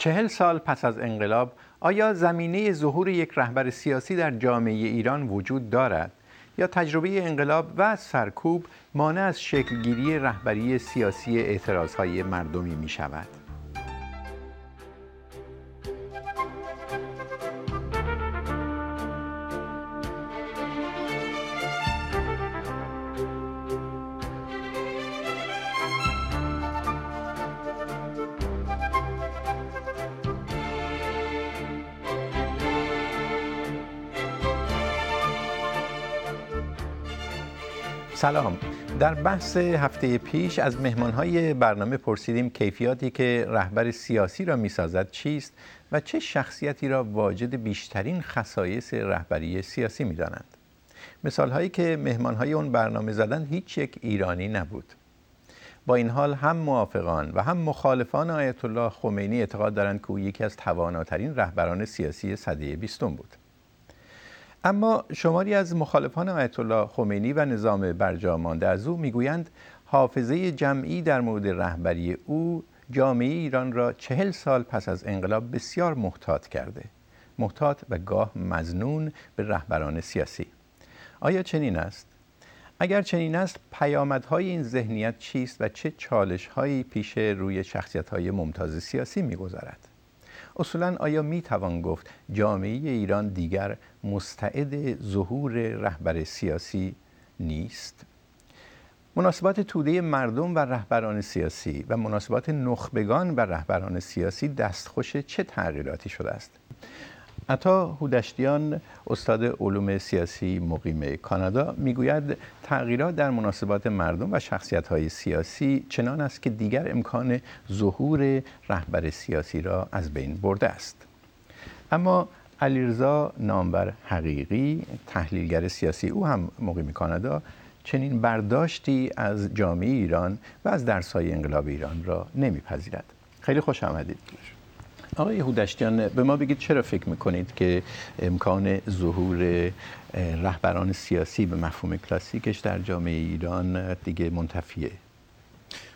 چهل سال پس از انقلاب آیا زمینه ظهور یک رهبر سیاسی در جامعه ایران وجود دارد یا تجربه انقلاب و سرکوب مانع از شکلگیری رهبری سیاسی اعتراضهای مردمی می شود؟ سلام. در بحث هفته پیش از مهمانهای برنامه پرسیدیم کیفیاتی که رهبر سیاسی را می‌سازد چیست و چه شخصیتی را واجد بیشترین خصایص رهبری سیاسی می‌دانند. مثالهایی که مهمانهای اون برنامه زدند هیچ یک ایرانی نبود. با این حال هم موافقان و هم مخالفان آیت الله خمینی اعتقاد دارند که او یکی از تواناترین رهبران سیاسی سده بیستم بود. اما شماری از مخالفان آیت الله خمینی و نظام برجا مانده از او می‌گویند حافظه جمعی در مورد رهبری او جامعه ایران را چهل سال پس از انقلاب بسیار محتاط کرده. محتاط و گاه مزنون به رهبران سیاسی. آیا چنین است؟ اگر چنین است پیامدهای این ذهنیت چیست و چه چالشهایی پیش روی شخصیت‌های ممتاز سیاسی می‌گذارد اصولا آیا می توان گفت جامعه ایران دیگر مستعد ظهور رهبر سیاسی نیست؟ مناسبات توده مردم و رهبران سیاسی و مناسبات نخبگان و رهبران سیاسی دستخوش چه تغییراتی شده است؟ عطا هودشتیان استاد علوم سیاسی مقیم کانادا می‌گوید تغییرات در مناسبات مردم و شخصیت سیاسی چنان است که دیگر امکان ظهور رهبر سیاسی را از بین برده است. اما علیرضا نامبر حقیقی تحلیلگر سیاسی او هم مقیم کانادا چنین برداشتی از جامعه ایران و از درس‌های انقلاب ایران را نمیپذیرد. خیلی خوش آمدید. آقای هودشتیان به ما بگید چرا فکر می‌کنید که امکان ظهور رهبران سیاسی به مفهوم کلاسیکش در جامعه ایران دیگه منتفیه؟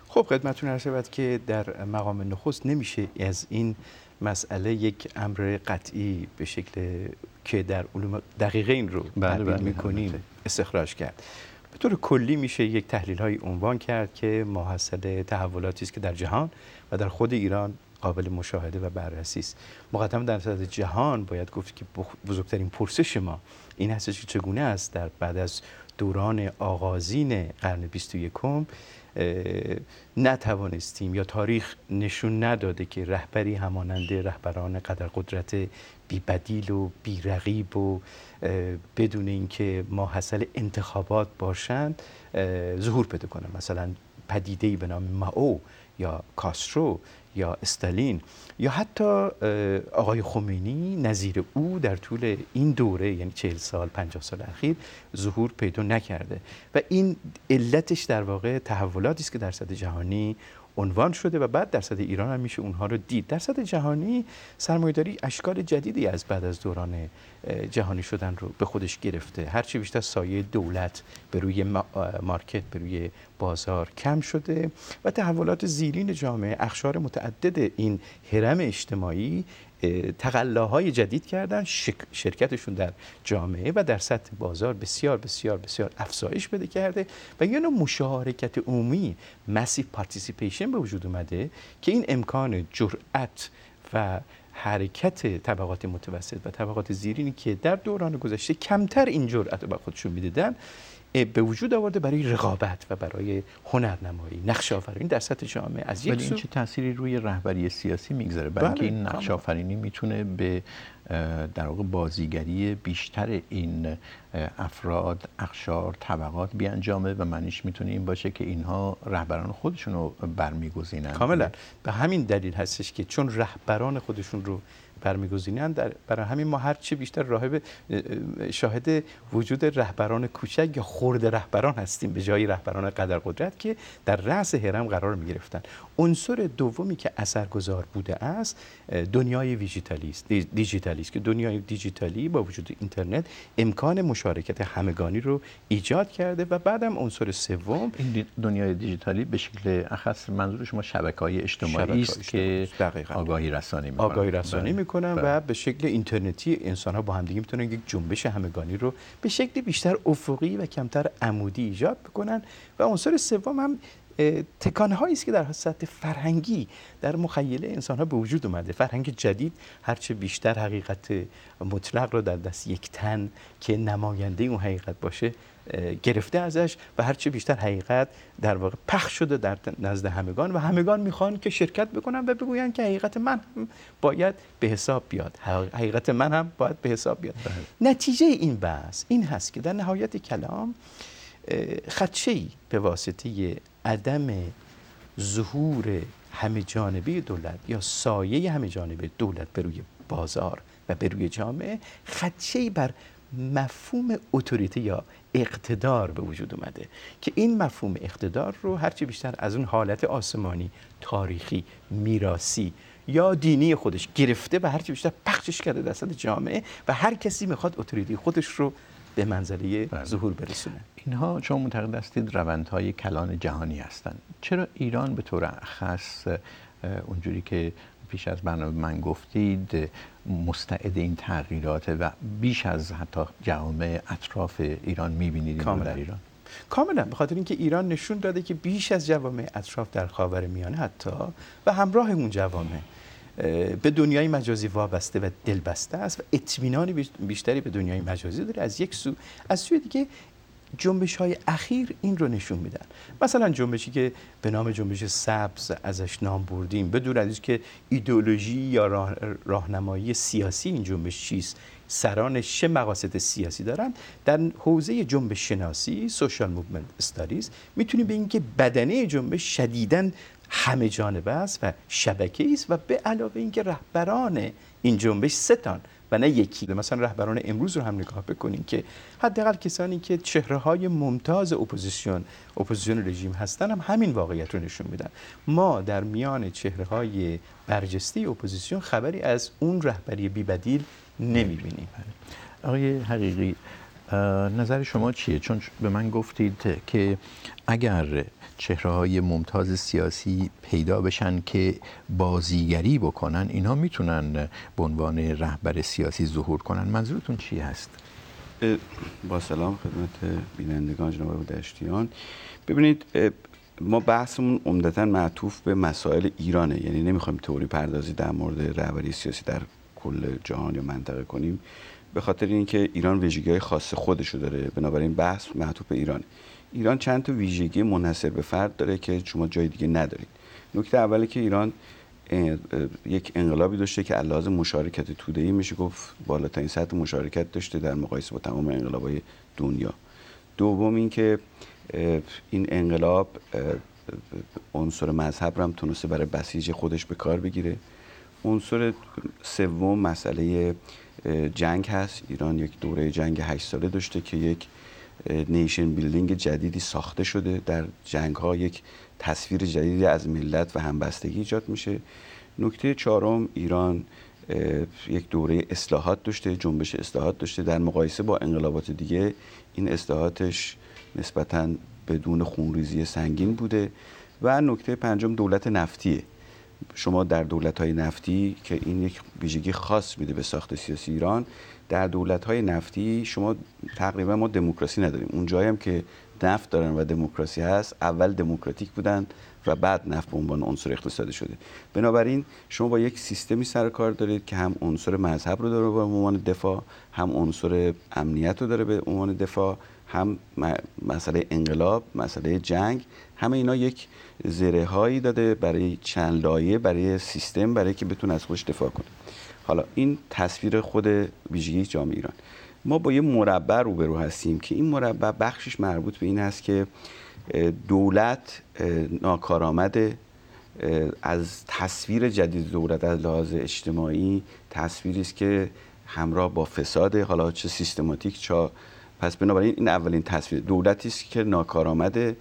خب خدمتتون عرض شود که در مقام نخست نمیشه از این مسئله یک امر قطعی به شکل که در علوم دقیقه این رو بله بله می‌کنیم استخراج کرد. به طور کلی میشه یک تحلیل های عنوان کرد که محصل تحولاتی است که در جهان و در خود ایران قابل مشاهده و بررسی است. مقدم در صدد جهان باید گفت که بزرگترین پرسش ما این هستش که چگونه است در بعد از دوران آغازین قرن 21 نتوانستیم یا تاریخ نشون نداده که رهبری همانند رهبران قدر قدرت بی بدیل و بی رقیب و بدون اینکه ما حاصل انتخابات باشند ظهور پیدا کنه. مثلا پدیده به نام ماو یا کاسترو یا استالین یا حتی آقای خمینی نظیر او در طول این دوره یعنی چهل سال پنجاه سال اخیر ظهور پیدا نکرده. و این علتش در واقع تحولاتی است که در سطح جهانی عنوان شده و بعد در سطح ایران هم میشه اونها رو دید. در سطح جهانی سرمایه‌داری اشکال جدیدی از بعد از دوران جهانی شدن رو به خودش گرفته. هرچی بیشتر سایه دولت به روی مارکت به روی بازار کم شده و تحولات زیرین جامعه اخشار متعدد این هرم اجتماعی تقلاهای جدید کردن شرکتشون در جامعه و در سطح بازار بسیار بسیار بسیار افزایش پیدا کرده و یه نوع مشارکت عمومی massive participation به وجود اومده که این امکان جرأت و حرکت طبقات متوسط و طبقات زیرینی که در دوران گذشته کمتر این جرأت رو به خودشون می‌دیدن به وجود آورده برای رقابت و برای هنرنمایی نقش آفرینی در سطح جامعه. از یک سو چه تأثیری روی رهبری سیاسی می‌گذاره؟ برای اینکه این نقش آفرینی می‌تونه به در واقع بازیگری بیشتر این افراد اقشار طبقات بیانجامه و معنیش می‌تونه این باشه که اینها رهبران خودشون رو برمیگزینن. کاملا. به همین دلیل هستش که چون رهبران خودشون رو برمیگزینند. در برای همین ما هر چه بیشتر راهب شاهد وجود رهبران کوچک یا خرد رهبران هستیم به جای رهبران قدر قدرت که در رأس هرم قرار می گرفتن عنصر دومی که اثرگذار بوده است دنیای دیجیتالی است دیجیتالی است که دنیای دیجیتالی با وجود اینترنت امکان مشارکت همگانی رو ایجاد کرده و بعدم عنصر سوم این دنیای دیجیتالی به شکل اخص منظور شما شبکه‌های اجتماعی است که دقیقاً. آگاهی رسانی می‌کنن آگاهی رسانی بله. می‌کنن و به شکل اینترنتی انسان ها با همدیگه می‌تونن یک جنبش همگانی رو به شکل بیشتر افقی و کمتر عمودی ایجاد بکنن. و عنصر سوم هم تکانه است که در سطح فرهنگی در مخیله انسان ها به وجود اومده. فرهنگ جدید هرچه بیشتر حقیقت مطلق رو در دست یک تن که نماینده اون حقیقت باشه گرفته ازش و هرچه بیشتر حقیقت در واقع پخش شده در نزد همگان و همگان می‌خوان که شرکت بکنن و بگوین که حقیقت من هم باید به حساب بیاد. حقیقت من هم باید به حساب بیاد. بله. نتیجه این بحث این هست که در نهایت کلام خدشه به واسطه عدم ظهور همه جانبه دولت یا سایه همه جانبه دولت بر روی بازار و بر روی جامعه خدشه بر مفهوم اتوریته یا اقتدار به وجود اومده که این مفهوم اقتدار رو هرچی بیشتر از اون حالت آسمانی تاریخی میراسی یا دینی خودش گرفته و هرچی بیشتر پخشش کرده در جامعه و هر کسی می‌خواد اتوریته خودش رو به منزله بله. ظهور برسونه. اینها چون معتقد هستید روندهای کلان جهانی هستند. چرا ایران به طور خاص اونجوری که پیش از برنامه من گفتید مستعد این تغییرات و بیش از حتی جوامع اطراف ایران می‌بینید در ایران؟ کاملا. به خاطر اینکه ایران نشون داده که بیش از جوامع اطراف در خاور میانه حتی و همراه اون جوامع. به دنیای مجازی وابسته و دلبسته است و اطمینان بیشتری به دنیای مجازی داره. از یک سو از سوی دیگه جنبش های اخیر این رو نشون میدن. مثلا جنبشی که به نام جنبش سبز ازش نام بردیم. بدون از که ایدئولوژی یا راه، راهنمایی سیاسی این جنبش چیست؟ سرانش چه مقاصد سیاسی دارن؟ در حوزه جنبش شناسی social movement studies می‌تونیم به اینکه بدنه جنبش شدیداً همه جانبه است و شبکه است و به علاوه اینکه رهبران این جنبش هستن و نه یکی. مثلا رهبران امروز رو هم نگاه بکنیم که حداقل کسانی که چهره های ممتاز اپوزیسیون اپوزیسیون رژیم هستن هم همین واقعیت رو نشون میدن. ما در میان چهره های برجسته اپوزیسیون خبری از اون رهبری بی بدیل نمی‌بینیم. آقای حقیقی نظر شما چیه؟ چون به من گفتید که اگر چهره های ممتاز سیاسی پیدا بشن که بازیگری بکنن اینها می‌تونن به عنوان رهبر سیاسی ظهور کنن. منظورتون چی هست؟ با سلام خدمت بینندگان جناب دشتیان. ببینید ما بحثمون عمدتا معطوف به مسائل ایرانه. یعنی نمی‌خوایم تئوری پردازی در مورد رهبری سیاسی در کل جهان یا منطقه کنیم. به خاطر اینکه ایران ویژگی های خاص خودشو داره. بنابراین بحث معطوف به ایرانه. ایران چند تا ویژگی منحصر به فرد داره که شما جای دیگه ندارید. نکته اولی که ایران یک انقلابی داشته که علاوه مشارکت توده‌ای میشه گفت بالاترین سطح مشارکت داشته در مقایسه با تمام انقلاب‌های دنیا. دوم اینکه این انقلاب عنصر مذهب هم تونسته برای بسیج خودش به کار بگیره. عنصر سوم مسئله جنگ هست. ایران یک دوره جنگ هشت ساله داشته که یک نیشن بیلدینگ جدیدی ساخته شده. در جنگ ها یک تصویر جدیدی از ملت و همبستگی ایجاد میشه. نکته چهارم ایران یک دوره اصلاحات داشته جنبش اصلاحات داشته. در مقایسه با انقلابات دیگه این اصلاحاتش نسبتا بدون خونریزی سنگین بوده. و نکته پنجم دولت نفتیه. شما در دولت های نفتی که این یک ویژگی خاص میده به ساخت سیاسی ایران در دولت های نفتی شما تقریبا ما دموکراسی نداریم. اون جایی هم که نفت دارن و دموکراسی هست اول دموکراتیک بودن و بعد نفت به عنوان عنصر اقتصادی شده. بنابراین شما با یک سیستمی سر کار دارید که هم عنصر مذهب رو داره به عنوان دفاع هم عنصر امنیت رو داره به عنوان دفاع هم مسئله انقلاب مسئله جنگ همه اینا یک زره هایی داده برای چند لایه برای سیستم برای که بتونه از خودش دفاع کنه. حالا این تصویر خود ویژگی جامعه ایران. ما با یه مربع روبرو هستیم که این مربع بخشش مربوط به این هست که دولت ناکارآمده از تصویر جدید دولت از لحاظ اجتماعی تصویری است که همراه با فساد حالا چه سیستماتیک چه پس بنابراین این اولین تصویر. دولتی است که ناکارآمده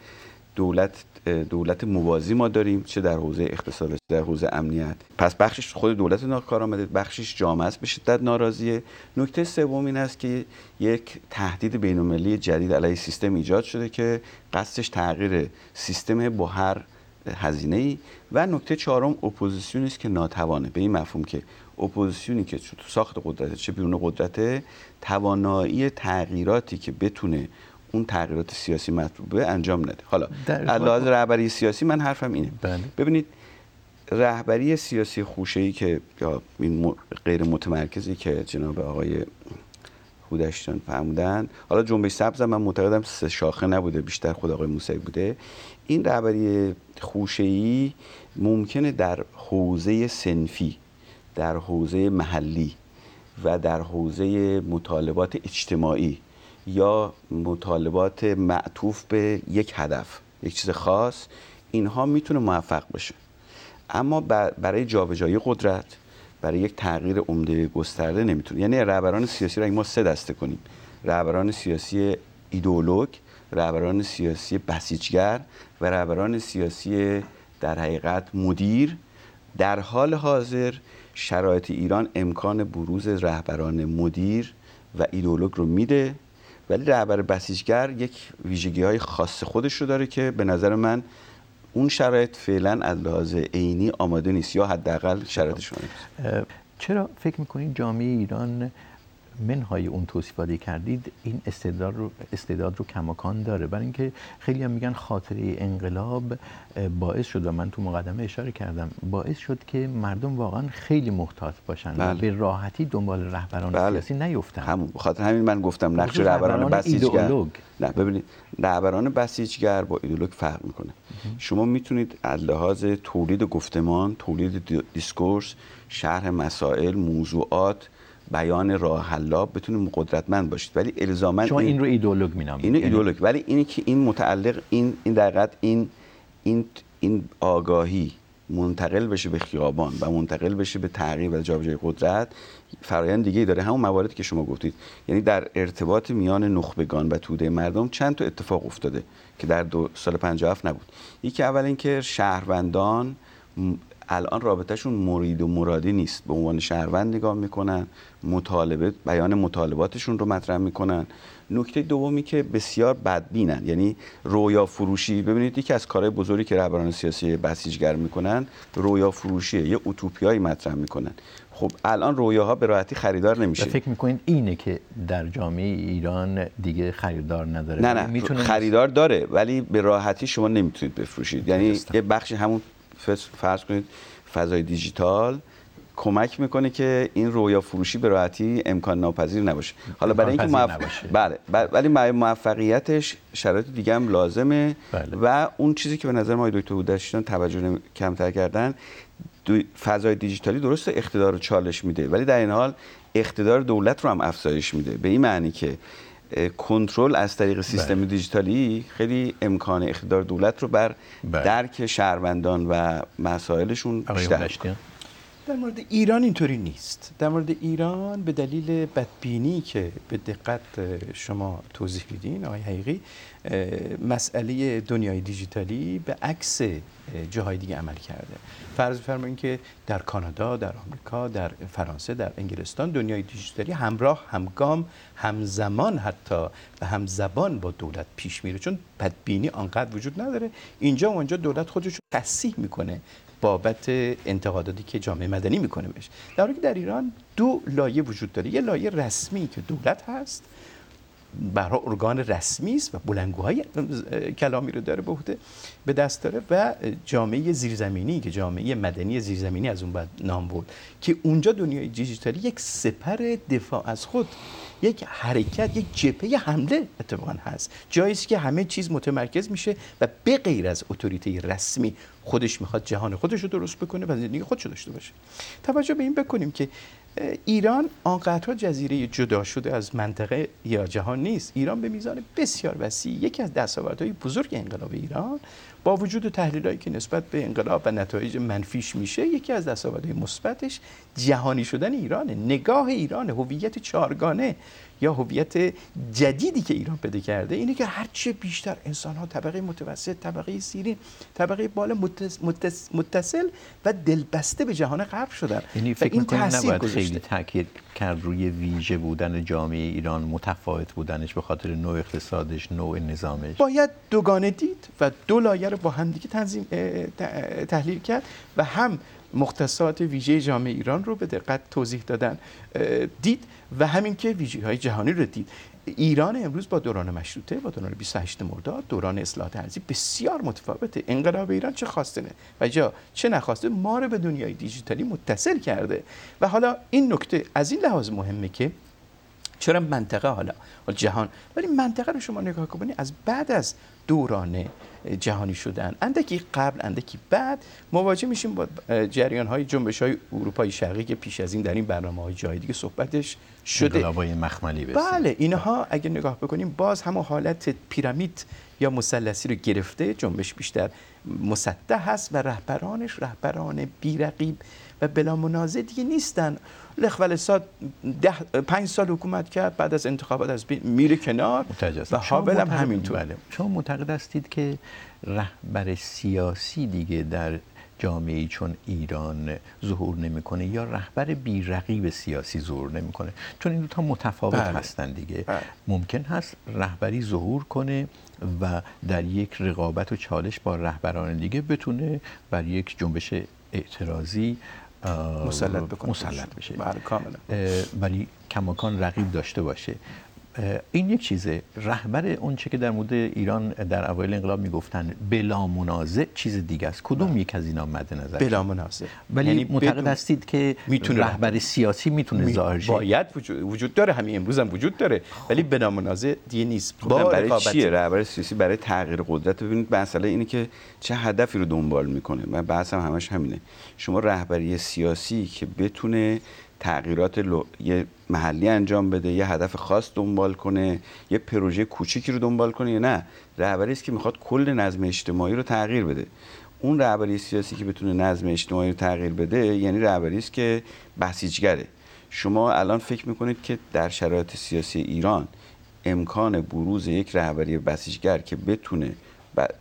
دولت دولت موازی ما داریم چه در حوزه اقتصاد چه در حوزه امنیت. پس بخشش خود دولت ناکارآمده بخشش جامعه است به شدت ناراضیه. نکته سوم این است که یک تهدید بین‌المللی جدید علیه سیستم ایجاد شده که قصدش تغییر سیستم با هر هزینه ای و نکته چهارم اپوزیسیونی است که ناتوانه. به این مفهوم که اپوزیسیونی که تو ساخت قدرت چه بیرون قدرت توانایی تغییراتی که بتونه اون تغییرات سیاسی مطلوبه انجام بده. حالا لحاظ رهبری سیاسی من حرفم اینه. بله. ببینید رهبری سیاسی خوشه‌ای که یا این غیر متمرکزی که جناب آقای هودشتان فرمودن حالا جنبش سبز من معتقدم سه شاخه نبوده بیشتر خود آقای موسی بوده. این رهبری خوشه‌ای ممکنه در حوزه سنفی در حوزه محلی و در حوزه مطالبات اجتماعی یا مطالبات معطوف به یک هدف یک چیز خاص اینها می‌تونه موفق بشه. اما برای جابجایی قدرت برای یک تغییر عمده گسترده نمی‌تونه. یعنی رهبران سیاسی را ما سه دسته کنیم رهبران سیاسی ایدئولوگ رهبران سیاسی بسیجگر و رهبران سیاسی در حقیقت مدیر. در حال حاضر شرایط ایران امکان بروز رهبران مدیر و ایدئولوگ رو میده. ولی رهبر بسیجگر یک ویژگی های خاص خودش رو داره که به نظر من اون شرایط فعلا از لحاظ عینی آماده نیست یا حداقل شرایطش نیست. چرا فکر می‌کنید جامعه ایران منهای اون توصیفاتی کردید این استعداد رو استعداد رو کماکان داره. برای اینکه خیلی هم میگن خاطره انقلاب باعث شد و من تو مقدمه اشاره کردم باعث شد که مردم واقعا خیلی محتاط باشن بله. و به راحتی دنبال رهبران بله. سیاسی نیفتن. همون خاطر همین من گفتم نقش رهبران بسیجگر. نه ببینید رهبران بسیجگر با ایدولوگ فرق می‌کنه. شما می‌تونید از لحاظ تولید گفتمان تولید discourse شرح مسائل موضوعات بیان راه حلا بتونید قدرتمند باشید. ولی الزاما شما این رو ایدئولوگ مینامید. اینو یعنی... ایدئولوگ. ولی اینی که این متعلق این این دقیقاً این این این آگاهی منتقل بشه به خیابان و منتقل بشه به تغییر و جابجایی قدرت فرایند دیگه داره. همون مواردی که شما گفتید. یعنی در ارتباط میان نخبگان و توده مردم چند تا اتفاق افتاده که در دو سال 57 نبود. یکی اول اینکه شهروندان الان رابطهشون مرید و مرادی نیست. به عنوان شهروند نگاه می‌کنن مطالبه بیان مطالباتشون رو مطرح می‌کنن. نکته دومی که بسیار بدبینن یعنی رویا فروشی ببینید یکی از کارهای بزرگی که رهبران سیاسی بسیجگر می‌کنن رویا فروشیه یه اوتوپیایی مطرح می‌کنن. خب الان رویاها به راحتی خریدار نمیشه. فکر می‌کنید اینه که در جامعه ایران دیگه خریدار نداره؟ نه نه می‌تونه خریدار داره ولی به راحتی شما نمی‌تونید بفروشید. یعنی یه بخشی همون فرض کنید فضای دیجیتال کمک می‌کنه که این رویا فروشی به راحتی امکان ناپذیر نباشه حالا برای اینکه موف... بله ولی موفقیتش شرایط دیگه هم لازمه بله. و اون چیزی که به نظر ما دکتر بودشتان توجه کمتر کردن فضای دیجیتالی درست اقتدار رو چالش میده ولی در این حال اقتدار دولت رو هم افزایش میده به این معنی که کنترل از طریق سیستم بله. دیجیتالی خیلی امکان اقتدار دولت رو بر بله. درک شهروندان و مسائلشون بیشتر در مورد ایران اینطوری نیست. در مورد ایران به دلیل بدبینی که به دقت شما توضیح میدین آقای حقیقی مسئله دنیای دیجیتالی به عکس جاهای دیگه عمل کرده. فرض بفرمایید که در کانادا در آمریکا در فرانسه در انگلستان دنیای دیجیتالی همراه همگام همزمان حتی و همزبان با دولت پیش میره. چون بدبینی آنقدر وجود نداره. اینجا و اونجا دولت خودش رو تصحیح می‌کنه. بابت انتقاداتی که جامعه مدنی می‌کنه بهش در حالی که در ایران دو لایه وجود داره. یه لایه رسمی که دولت هست برای ارگان رسمی است و بلنگوهای کلامی رو داره به عهده به دست داره و جامعه زیرزمینی که جامعه مدنی زیرزمینی از اون بعد نام برد که اونجا دنیای دیجیتالی یک سپر دفاع از خود یک حرکت یک جبهه حمله اتفاقا هست. جایی که همه چیز متمرکز میشه و به غیر از اتوریته رسمی خودش می‌خواد جهان خودش رو درست بکنه و زندگی خودش داشته باشه. توجه به این بکنیم که ایران آنقدرها جزیره جدا شده از منطقه یا جهان نیست. ایران به میزان بسیار وسیع یکی از دستاوردهای بزرگ انقلاب ایران با وجود تحلیلایی که نسبت به انقلاب و نتایج منفیش میشه یکی از دستاوردهای مثبتش جهانی شدن ایرانه. نگاه ایران هویت چارگانه یا هویت جدیدی که ایران پیدا کرده اینه که هرچه بیشتر انسان ها طبقه متوسط طبقه سیرین طبقه بالا متصل و دلبسته به جهان غرب شدن. یعنی فکر این تاثیر نباید خیلی تاکید کرد روی ویژه بودن جامعه ایران متفاوت بودنش به خاطر نوع اقتصادش نوع نظامش؟ باید دوگانه دید و دو لایه رو با هم دیگه تنظیم تحلیل کرد و هم مختصات ویژه جامعه ایران رو به دقت توضیح دادن دید و همین که ویژه های جهانی رو دید. ایران امروز با دوران مشروطه با دوران 28 مرداد دوران اصلاحات ارزی بسیار متفاوته. انقلاب ایران چه خواسته نه و جا چه نخواسته؟ ما رو به دنیای دیجیتالی متصل کرده. و حالا این نکته از این لحاظ مهمه که چرا منطقه حالا جهان ولی منطقه رو شما نگاه کنید از بعد از دوران جهانی شدن. اندکی قبل اندکی بعد مواجه میشیم با جریان های جنبش های اروپای شرقی که پیش از این در این برنامه های جای دیگه صحبتش شده انقلابای مخملی بسید. بله اینها اگه نگاه بکنیم باز همون حالت پیرامید یا مثلثی رو گرفته جنبش بیشتر مسطح هست و رهبرانش رهبران بیرقیب و بلا منازع دیگه نیستن لخولساد ده پنج سال حکومت کرد بعد از انتخابات از میره کنار و حابل هم همینطور بله. شما معتقد هستید که رهبر سیاسی دیگه در جامعه چون ایران ظهور نمی‌کنه یا رهبر بیرقیب سیاسی ظهور نمی‌کنه؟ چون این دو تا متفاوت بله. هستن دیگه. بله. ممکن هست رهبری ظهور کنه و در یک رقابت و چالش با رهبران دیگه بتونه بر یک جنبش اعتراضی مسلط بکنه. مسلط بشه. بله کاملا. ولی کماکان رقیب داشته باشه. این یک چیزه. رهبر اون چه که در مورد ایران در اوایل انقلاب می‌گفتن بلا منازع چیز دیگه است. کدوم یک از اینا مد نظر؟ بلا منازع. ولی یعنی معتقد هستید که می‌تونه رهبر سیاسی می‌تونه می... ظاهر باید وجود, وجود داره. همین امروز هم وجود داره. ولی بلا منازع دیگه نیست. با برای چیه؟ رهبر سیاسی برای تغییر قدرت. ببینید مسئله اینه که چه هدفی رو دنبال می‌کنه. من بحثم همش همینه. شما رهبری سیاسی که بتونه تغییرات یه محلی انجام بده یه هدف خاص دنبال کنه یه پروژه کوچیکی رو دنبال کنه یا نه. رهبری است که می‌خواد کل نظم اجتماعی رو تغییر بده. اون رهبری سیاسی که بتونه نظم اجتماعی رو تغییر بده یعنی رهبری است که بسیجگره. شما الان فکر می‌کنید که در شرایط سیاسی ایران امکان بروز یک رهبری بسیجگر که بتونه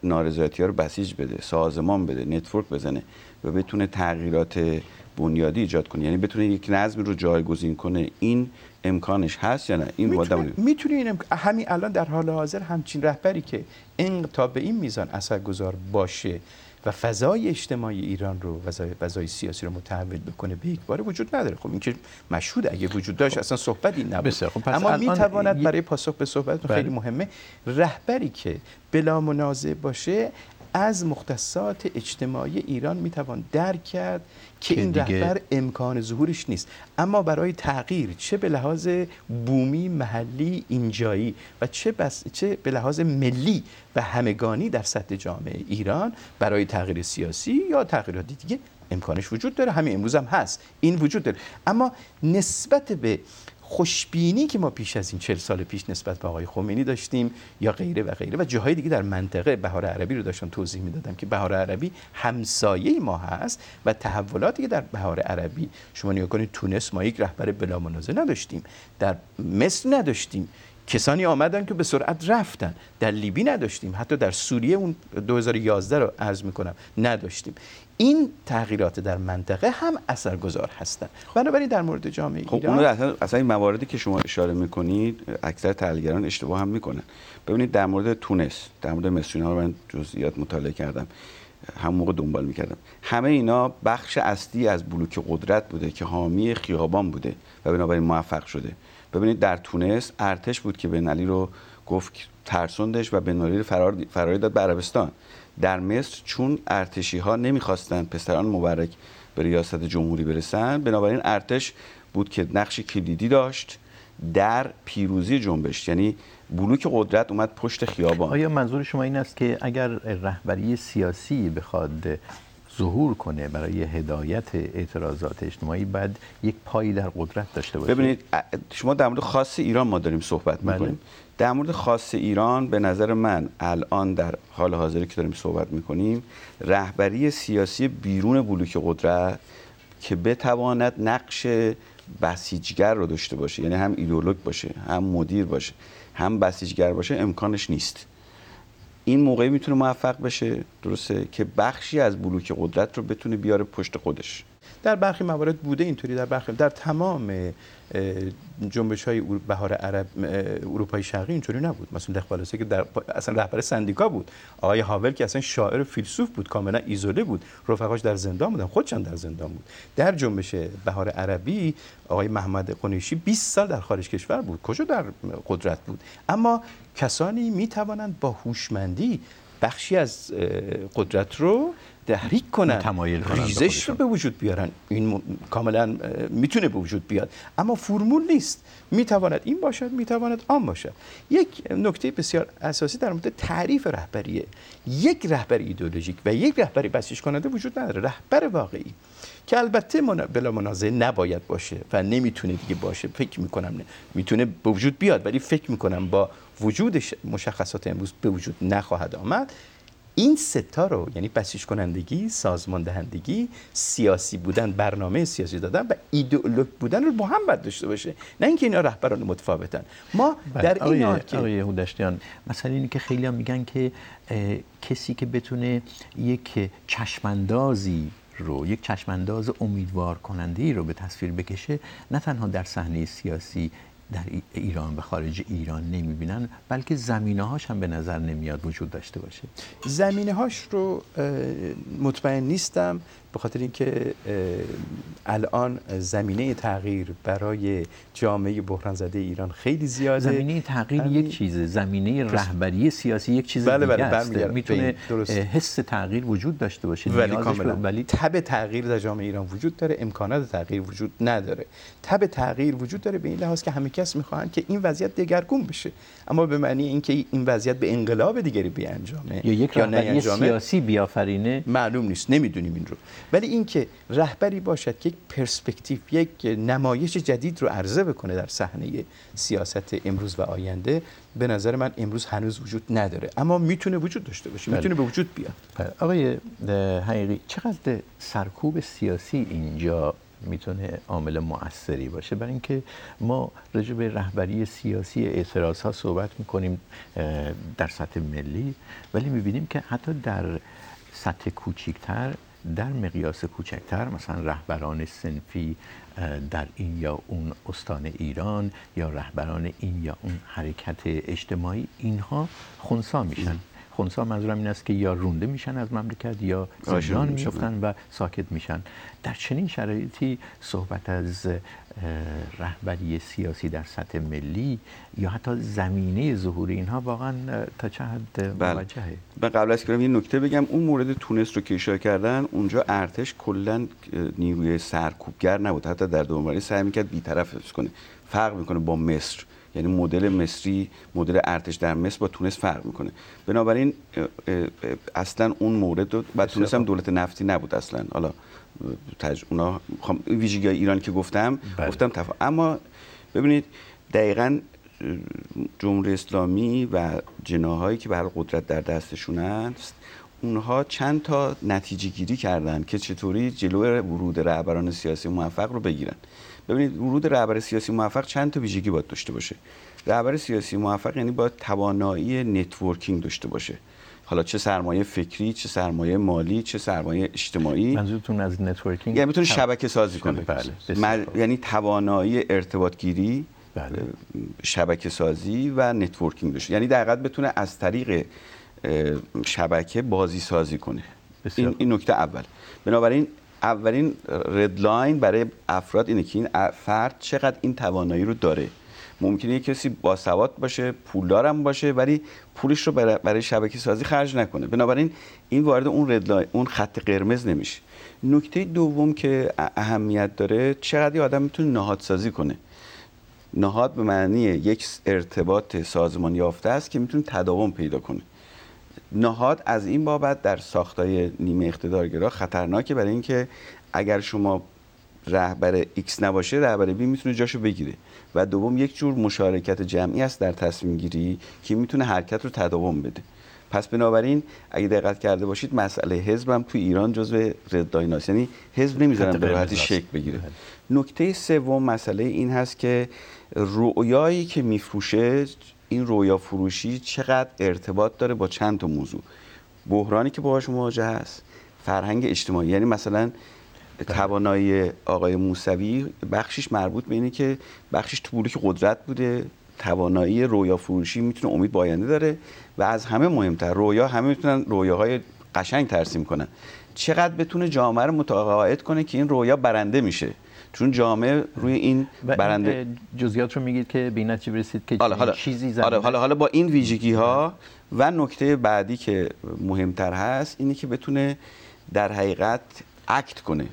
نارضایتی ها رو بسیج بده سازمان بده نتورک بزنه و بتونه تغییرات بنیادی ایجاد کنه یعنی بتونه یک نظم رو جایگزین کنه. این امکانش هست یا نه؟ این می‌تونه, می‌تونه این همین الان در حال حاضر همچین رهبری که این تا به این میزان اثرگذار باشه و فضای اجتماعی ایران رو فضای فضای سیاسی رو متحول بکنه به یک بار وجود نداره. خب این که مشهود اگه وجود داشت اصلا صحبتی نبود. خب اما می‌تواند برای پاسخ به صحبت خیلی بله. مهمه رهبری که بلا منازع باشه از مختصات اجتماعی ایران می‌توان درک کرد که این رهبر امکان ظهورش نیست. اما برای تغییر چه به لحاظ بومی محلی اینجایی و چه, بس چه به لحاظ ملی و همگانی در سطح جامعه ایران برای تغییر سیاسی یا تغییرات دیگه امکانش وجود داره. همین امروز هم هست. این وجود داره. اما نسبت به خوشبینی که ما پیش از این چل سال پیش نسبت به آقای خمینی داشتیم یا غیره و غیره. و جاهای دیگه در منطقه بهار عربی رو داشتم توضیح می‌دادم که بهار عربی همسایه ما هست و تحولاتی که در بهار عربی شما نگاه کنید تونس ما یک رهبر بلا منازع نداشتیم. در مصر نداشتیم. کسانی آمدن که به سرعت رفتن. در لیبی نداشتیم. حتی در سوریه اون 2011 رو عرض می‌کنم نداشتیم. این تغییرات در منطقه هم اثرگذار هستند بنابراین در مورد جامعه خب ایران اصلا, اصلا این مواردی که شما اشاره می‌کنید اکثر تحلیلگران اشتباه هم می‌کنن. ببینید در مورد تونس در مورد مصر رو من جزئیات مطالعه کردم. هم موقع دنبال می‌کردم. همه اینا بخش اصلی از بلوک قدرت بوده که حامی خیابان بوده و بنابراین موفق شده. ببینید در تونس ارتش بود که بن علی رو گفت ترسوندش و بن علی فرار فراری داد به عربستان. در مصر چون ارتشی ها نمی‌خواستند پسران مبارک به ریاست جمهوری برسن بنابراین ارتش بود که نقش کلیدی داشت در پیروزی جنبش. یعنی بلوک قدرت اومد پشت خیابان. آیا منظور شما این است که اگر رهبری سیاسی بخواد ظهور کنه برای هدایت اعتراضات اجتماعی باید یک پایی در قدرت داشته باشه؟ ببینید شما در مورد خاص ایران ما داریم صحبت می‌کنیم. بله. در مورد خاص ایران به نظر من الان در حال حاضری که داریم صحبت می‌کنیم رهبری سیاسی بیرون بلوک قدرت که بتواند نقش بسیجگر رو داشته باشه یعنی هم ایدولوگ باشه هم مدیر باشه هم بسیجگر باشه امکانش نیست. این موقعی می‌تونه موفق بشه درسته که بخشی از بلوک قدرت رو بتونه بیاره پشت خودش. در برخی موارد بوده اینطوری در برخی در تمام جنبش های بهار عرب اروپای شرقی اینطوری نبود. مثلا دخبالسه که در اصلا رهبر سندیکا بود. آقای هاول که اصلا شاعر فیلسوف بود کاملا ایزوله بود. رفقاش در زندان بودن خودشان در زندان بود. در جنبش بهار عربی آقای محمد قنیشی 20 سال در خارج کشور بود. کجا در قدرت بود؟ اما کسانی می توانند با هوشمندی بخشی از قدرت رو تحریک کنن تمایل ریزش رو به وجود بیارن. این کاملا می‌تونه به وجود بیاد. اما فرمول نیست. می‌تواند این باشد می‌تواند آن باشد. یک نکته بسیار اساسی در مورد تعریف رهبریه یک رهبر ایدئولوژیک و یک رهبری بسیج کننده وجود نداره. رهبر واقعی. که البته بلا منازعه نباید باشه و نمی‌تونه دیگه باشه. فکر می‌کنم نه. می‌تونه به وجود بیاد ولی فکر می‌کنم با وجود مشخصات امروز به وجود نخواهد آمد. این ستا رو یعنی بسیج کنندگی سازمان دهندگی سیاسی بودن برنامه سیاسی دادن و ایدئولوگ بودن رو با هم باید داشته باشه. نه اینکه اینا رهبران متفاوتن. ما در این حال که آقای هودشتیان مثلا اینه که خیلی هم میگن که کسی که بتونه یک چشماندازی رو یک چشمانداز امیدوار کننده رو به تصویر بکشه نه تنها در صحنه سیاسی در ایران و خارج ایران نمی‌بینن بلکه زمینه هاش هم به نظر نمیاد وجود داشته باشه. زمینه هاش رو مطمئن نیستم. به خاطر اینکه الان زمینه تغییر برای جامعه بحران زده ایران خیلی زیاده. زمینه تغییر. یک چیزه. زمینه رهبری سیاسی یک چیز بله دیگه است. می‌تونه حس تغییر وجود داشته باشه. ولی کاملا. ولی تب تغییر در جامعه ایران وجود داره امکانات تغییر وجود نداره. تب تغییر وجود داره به این لحاظ که همه کس می‌خوان که این وضعیت دگرگون بشه. اما به معنی اینکه این وضعیت به انقلاب دیگری بیانجامه یا یک رهبری سیاسی بیافرینه. معلوم نیست. نمی‌دونیم این رو. ولی اینکه رهبری باشد که یک پرسپکتیو یک نمایش جدید رو عرضه بکنه در صحنه سیاست امروز و آینده به نظر من امروز هنوز وجود نداره. اما می‌تونه وجود داشته باشه بله. می‌تونه به وجود بیاد. آقای حقیقی چقدر سرکوب سیاسی اینجا می‌تونه عامل موثری باشه؟ برای اینکه ما راجع به رهبری سیاسی اعتراض ها صحبت می‌کنیم در سطح ملی ولی می‌بینیم که حتی در سطح کوچیکتر در مقیاس کوچکتر مثلا رهبران سنفی در این یا اون استان ایران یا رهبران این یا اون حرکت اجتماعی اینها خونسا میشن. خونسا منظورم این است که یا رونده میشن از مملکت یا زندان میفتن و ساکت میشن. در چنین شرایطی صحبت از رهبری سیاسی در سطح ملی یا حتی زمینه ظهور اینها واقعا تا چه حد موجهه من قبل از که یه نکته بگم اون مورد تونس رو که اشاره کردن اونجا ارتش کلا نیروی سرکوبگر نبود. حتی در دومبری سعی می‌کرد بی‌طرف کنه فرق می‌کنه با مصر. یعنی مدل مصری مدل ارتش در مصر با تونس فرق می‌کنه. بنابراین اصلا اون مورد بعد تونس هم دولت نفتی نبود اصلا. حالا تج... اونا ویژگی ایران که گفتم بله. گفتم تفا... اما ببینید دقیقا جمهوری اسلامی و جناهایی که بر قدرت در دستشون است اونها چند تا نتیجه گیری کردن که چطوری جلو ورود رهبران سیاسی موفق رو بگیرن. ببینید ورود رهبر سیاسی موفق چند تا ویژگی باید داشته باشه. رهبر سیاسی موفق یعنی باید توانایی networking داشته باشه. حالا چه سرمایه فکری چه سرمایه مالی چه سرمایه اجتماعی. منظورتون از networking؟ یعنی می‌تونه شبکه سازی کنه بله. مل... یعنی توانایی ارتباط گیری بله. شبکه سازی و networking داشته. یعنی در بتونه از طریق شبکه بازی سازی کنه این, این نکته اول. بنابراین اولین red line برای افراد اینه که این فرد چقدر این توانایی رو داره. ممکنه یک کسی با سواد باشه پولدار هم باشه ولی پولش رو برای شبکه سازی خرج نکنه. بنابراین این وارد اون ردلاین اون خط قرمز نمیشه. نکته دوم که اهمیت داره چقدر آدم می‌تونه نهاد سازی کنه. نهاد به معنی یک ارتباط سازمان یافته است که می‌تونه تداوم پیدا کنه. نهاد از این بابت در ساختای نیمه اقتدارگرا خطرناکه برای اینکه اگر شما رهبر X نباشه رهبر B می‌تونه جاشو بگیره. و دوم یک جور مشارکت جمعی است در تصمیم گیری که می‌تونه حرکت رو تداوم بده. پس بنابراین اگه دقت کرده باشید مسئله حزب هم تو ایران جزو ردایناست یعنی حزب نمی‌ذارن به راحتی شکل بگیره. نکته سوم مسئله این هست که رویایی که میفروشه این رویا فروشی چقدر ارتباط داره با چند تا موضوع. بحرانی که باهاش مواجه هست فرهنگ اجتماعی یعنی مثلا توانایی آقای موسوی بخشش مربوط به اینه که بخشش تو بلوک قدرت بوده توانایی رویا فروشی می‌تونه امید با آینده داره و از همه مهمتر رویا همه می‌تونن رویاهای قشنگ ترسیم کنن. چقدر بتونه جامعه رو متقاعد کنه که این رویا برنده میشه؟ چون جامعه روی این برنده جزئیات رو میگید که به نتیجه برسید که حالا حالا. چیزی آره حالا حالا با این ویژگی ها و نکته بعدی که مهمتر هست اینه که بتونه در حقیقت اکت کنه.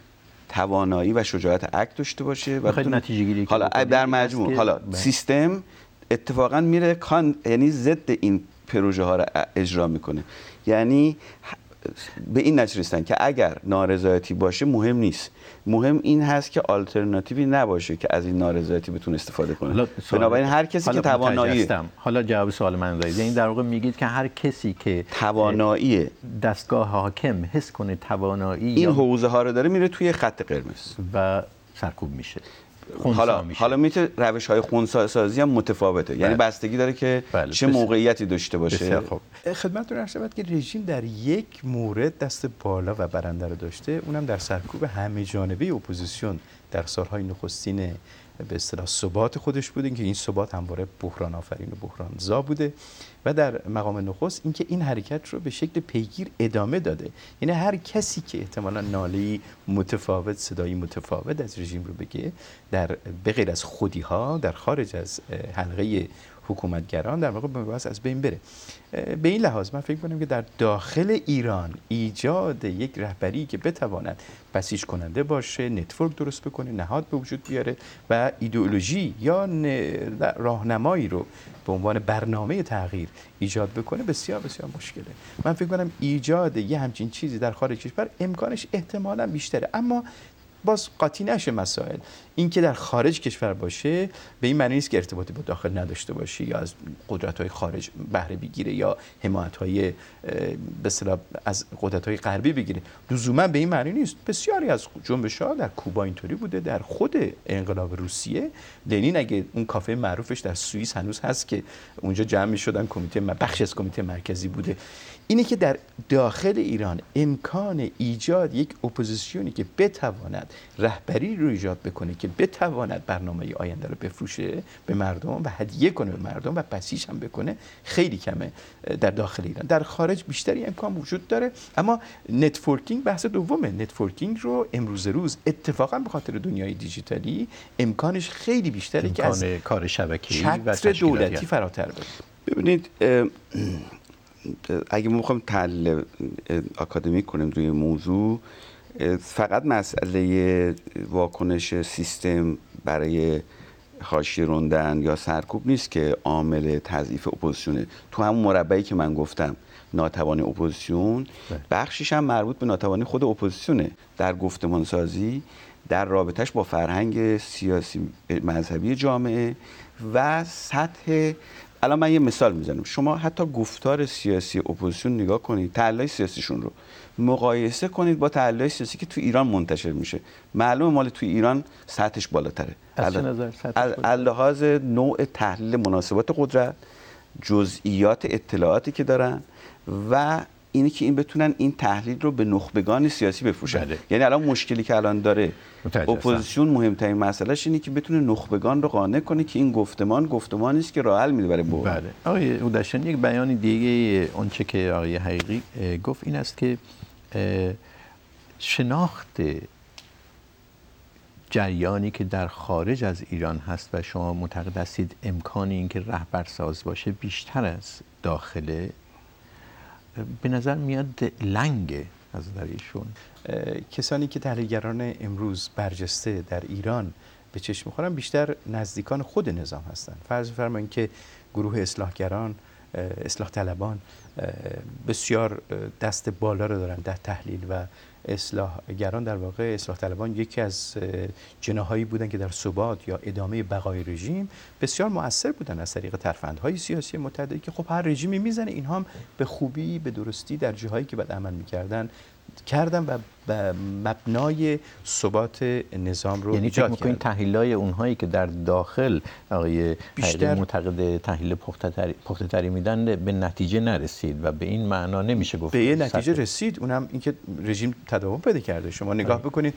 توانایی و شجاعت اکت داشته باشه و نتیجه گیری حالا در مجموع حالا بله. سیستم اتفاقا میره کان یعنی ضد این پروژه ها رو اجرا می‌کنه. یعنی به این نتیجه رسیدن که اگر نارضایتی باشه مهم نیست. مهم این هست که آلترناتیوی نباشه که از این نارضایتی بتونه استفاده کنه. بنابراین هر کسی که توانایی حالا جواب سوال من دارید یعنی در واقع میگید که هر کسی که توانایی دستگاه حاکم حس کنه توانایی این حوزه ها رو داره میره توی خط قرمز. و سرکوب میشه. حالا میشه. حالا می‌تونه روش های خونسازی هم متفاوته یعنی بله. یعنی بستگی داره که بله. چه موقعیتی داشته باشه خدمت رو شود که رژیم در یک مورد دست بالا و برنده رو داشته اونم در سرکوب همه جانبه اپوزیسیون در سالهای نخستین به اصطلاح ثبات خودش بوده که این ثبات همواره بحران آفرین و بحران زا بوده و در مقام نخست اینکه این حرکت رو به شکل پیگیر ادامه داده. یعنی هر کسی که احتمالا ناله متفاوت صدایی متفاوت از رژیم رو بگه در بغیر از خودی ها در خارج از حلقه حکومتگران در واقع باید از بین بره. به این لحاظ من فکر کنم که در داخل ایران ایجاد یک رهبری که بتواند بسیج کننده باشه نتورک درست بکنه نهاد به وجود بیاره و ایدئولوژی یا راهنمایی رو به عنوان برنامه تغییر ایجاد بکنه بسیار بسیار مشکله. من فکر کنم ایجاد یه همچین چیزی در خارج کشور امکانش احتمالا بیشتره. اما باز قاطی نشه مسائل. این که در خارج کشور باشه به این معنی نیست که ارتباطی با داخل نداشته باشه یا از قدرت های خارج بهره بگیره یا حمایت های به از قدرت های غربی بگیره. لزوما به این معنی نیست. بسیاری از جنبش ها در کوبا اینطوری بوده در خود انقلاب روسیه. لنین اگه اون کافه معروفش در سوئیس هنوز هست که اونجا جمع شدن کمیته بخش از کمیته مرکزی بوده. اینه که در داخل ایران امکان ایجاد یک اپوزیسیونی که بتواند رهبری رو ایجاد بکنه که بتواند برنامه آینده رو بفروشه به مردم و هدیه کنه به مردم و بسیجش هم بکنه خیلی کمه در داخل ایران. در خارج بیشتری امکان وجود داره اما networking بحث دومه. networking رو امروز روز اتفاقا به خاطر دنیای دیجیتالی امکانش خیلی بیشتره که از کار شبکه‌ای و دولتی فراتر بره. ببینید اگه ما بخوایم تحلیل اکادمیک کنیم روی موضوع فقط مسئله واکنش سیستم برای حاشیه روندن یا سرکوب نیست که عامل تضعیف اپوزیسیونه تو همون مربعی که من گفتم ناتوانی اپوزیسیون بله. بخشیش هم مربوط به ناتوانی خود اپوزیسیونه در گفتمان سازی در رابطه‌ش با فرهنگ سیاسی مذهبی جامعه و سطح الان من یه مثال می‌زنم. شما حتی گفتار سیاسی اپوزیسیون نگاه کنید تحلیل سیاسیشون رو مقایسه کنید با تحلیل سیاسی که تو ایران منتشر میشه. معلومه مال تو ایران سطحش بالاتره. از نظر از لحاظ نوع تحلیل مناسبات قدرت جزئیات اطلاعاتی که دارن و اینی که این بتونن این تحلیل رو به نخبگان سیاسی بفروشن. بله. یعنی الان مشکلی که الان داره اپوزیسیون مهمترین مسئلهش اینه که بتونه نخبگان رو قانع کنه که این گفتمان گفتمانی است که راه حل میده برای بحران. بله. آقای اودشان یک بیان دیگه اونچه که آقای حقیقی گفت این است که شناخت جریانی که در خارج از ایران هست و شما معتقد هستید امکان اینکه رهبرساز باشه بیشتر از داخل به نظر میاد لنگ از ایشون کسانی که تحلیلگران امروز برجسته در ایران به چشم می‌خورن بیشتر نزدیکان خود نظام هستند فرض فرمایید که گروه اصلاحگران اصلاح طلبان بسیار دست بالا رو دارن در تحلیل و اصلاحگران در واقع اصلاح طلبان یکی از جناهایی بودن که در ثبات یا ادامه بقای رژیم بسیار مؤثر بودن از طریق ترفندهای سیاسی متعددی که خب هر رژیمی می‌زنه. اینها به خوبی به درستی در جاهایی که بعد عمل می‌کردن کردن و مبنای ثبات نظام رو یعنی ایجاد کردن یعنی تحلیلای اونهایی که در داخل آقای بیشتر معتقد تحلیل پخته تری میدن به نتیجه نرسید و به این معنا نمیشه گفت به یه نتیجه رسید. اونم اینکه رژیم تداوم پیدا کرده. شما نگاه بکنید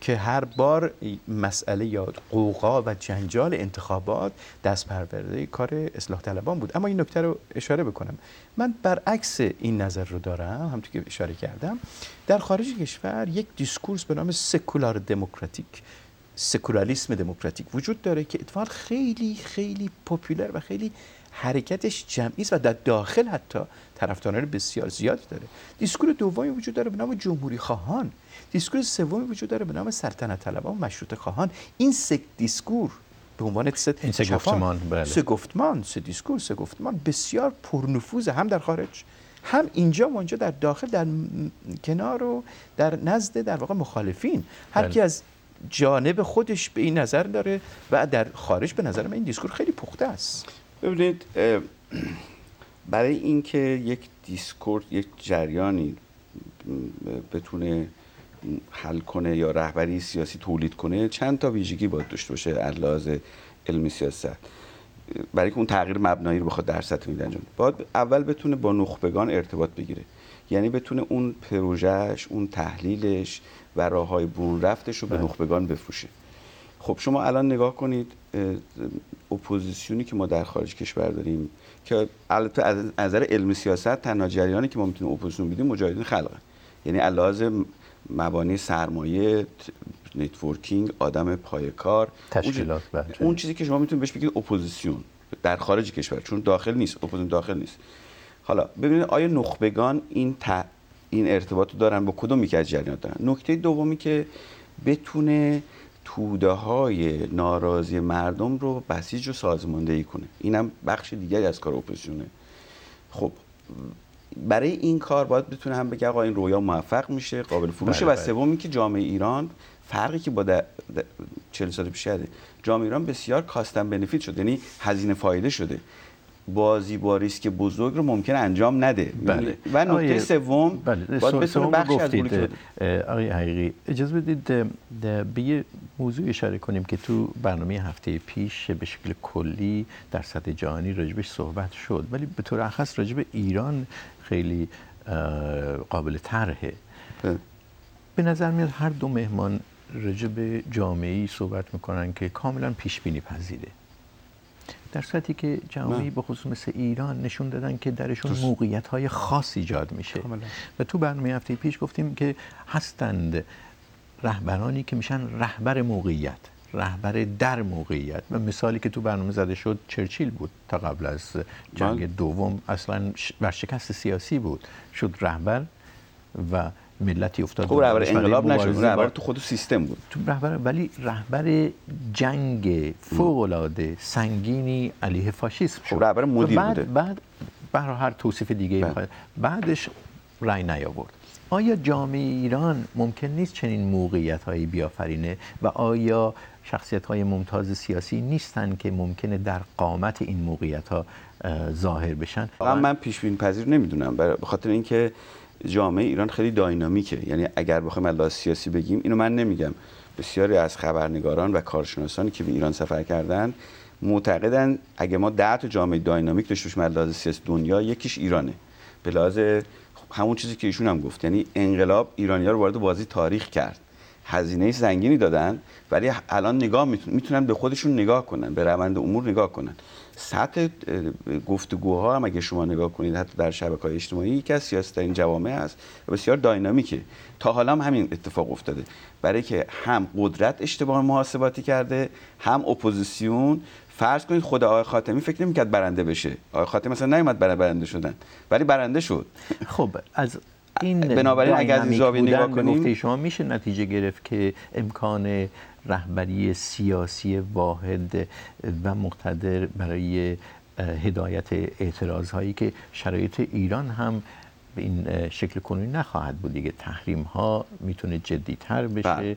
که هر بار مسئله یا قوقا و جنجال انتخابات دست پرورده کار اصلاح طلبان بود. اما این نکته رو اشاره بکنم. من برعکس این نظر رو دارم همونطور که اشاره کردم. در خارج کشور یک discourse به نام سکولار دموکراتیک سکولاریسم دموکراتیک وجود داره که اتفاقا خیلی خیلی popular و خیلی حرکتش جمعی است و در داخل حتی طرفداران بسیار زیادی داره. discourse دومی وجود داره به نام جمهوری خواهان. discourse سومی وجود داره به نام سلطنت طلبان و مشروطه خواهان. این سه discourse به عنوان سه این سه گفتمان بله. سه گفتمان سه discourse سه گفتمان بسیار پرنفوذ هم در خارج هم اینجا و اونجا در داخل در کنار و در نزد در واقع مخالفین. هر کی از جانب خودش به این نظر داره و در خارج به نظر من این discourse خیلی پخته است. ببینید برای اینکه یک discourse یک جریانی بتونه هل کنه یا رهبری سیاسی تولید کنه چند تا ویژگی باید داشته باشه از علم سیاست. برای که اون تغییر مبنایی رو بخواد در سطح میدان باید اول بتونه با نخبگان ارتباط بگیره. یعنی بتونه اون پروژهش اون تحلیلش و راه های برون رفتش رو به بله. نخبگان بفروشه. خب شما الان نگاه کنید اپوزیسیونی که ما در خارج کشور داریم که البته از نظر علم سیاست تنها جریانی که ما می‌تونیم اپوزیسیون بدیم مجاهدین خلقه یعنی علاوه مبانی سرمایه networking آدم پای کار. تشکیلات اون, اون چیزی که شما می‌تونید بهش بگید اپوزیسیون. در خارج کشور چون داخل نیست اپوزیسیون داخل نیست. حالا ببینید آیا نخبگان این ت... این ارتباط رو دارن؟ با کدوم یکی از جریانات دارن؟ نکته دومی که بتونه توده های ناراضی مردم رو بسیج و سازماندهی کنه. اینم بخش دیگری از کار اپوزیسیونه. خب برای این کار باید بتونه هم بگه آقا این رویا موفق میشه قابل فروشه. بله و بله. سومی که جامعه ایران فرقی که با 40 سال پیش جامعه ایران بسیار کاستن بنفیت شده یعنی هزینه فایده شده. بازی با ریسک بزرگ رو ممکن انجام نده. بله. و نکته سوم بله. باید بتونه بخش از آقای حقیقی اجازه بدید به یه موضوع اشاره کنیم که تو برنامه هفته پیش به شکل کلی در سطح جهانی راجبش صحبت شد. ولی به طور اخص راجب ایران خیلی قابل طرحه. به نظر میاد هر دو مهمان راجب جامعه صحبت می‌کنن که کاملا پیش بینی پذیره. در صورتی که جامعه به خصوص مثل ایران نشون دادن که درشون موقعیت های خاص ایجاد میشه. کاملا. و تو برنامه هفته پیش گفتیم که هستند رهبرانی که میشن رهبر موقعیت رهبر در موقعیت. و مثالی که تو برنامه زده شد چرچیل بود تا قبل از جنگ دوم. اصلا ورشکست سیاسی بود. شد رهبر و ملتی افتاد خب رهبر انقلاب نشد. رهبر تو خود سیستم بود. تو رهبر ولی رهبر جنگ فوق العاده سنگینی علیه فاشیسم شد. خب رهبر مدیر بعد بوده. بعد بر هر توصیف دیگه بله. بعدش رای نیاورد. آیا جامعه ایران ممکن نیست چنین موقعیت هایی بیافرینه و آیا شخصیت های ممتاز سیاسی نیستن که ممکنه در قامت این موقعیت ها ظاهر بشن؟ من پیش بین پذیر نمی‌دونم به خاطر اینکه جامعه ایران خیلی داینامیکه. یعنی اگر بخوایم از سیاسی بگیم اینو من نمیگم. بسیاری از خبرنگاران و کارشناسانی که به ایران سفر کردن معتقدن اگه ما ده تا جامعه داینامیک داشته باشیم از سیاسی دنیا یکیش ایرانه. به لحاظ همون چیزی که ایشون هم گفت. یعنی انقلاب ایرانیا رو وارد بازی تاریخ کرد. هزینه زنگینی دادن ولی الان نگاه می‌تونن به خودشون نگاه کنن به روند امور نگاه کنن. سطح گفتگوها هم اگه شما نگاه کنید حتی در شبکه های اجتماعی یکی از سیاست این جوامع است و بسیار داینامیکه. تا حالا هم همین اتفاق افتاده. برای که هم قدرت اشتباه محاسباتی کرده هم اپوزیسیون فرض کنید خود آقای خاتمی فکر نمی‌کرد برنده بشه. آقای خاتمی مثلا نیومد برای برنده شدن ولی برنده شد. خب از این بنابراین اگر از این زاویه نگاه کنیم شما میشه نتیجه گرفت که امکان رهبری سیاسی واحد و مقتدر برای هدایت اعتراض هایی که شرایط ایران هم به این شکل کنونی نخواهد بود. دیگه تحریم ها می‌تونه جدی تر بشه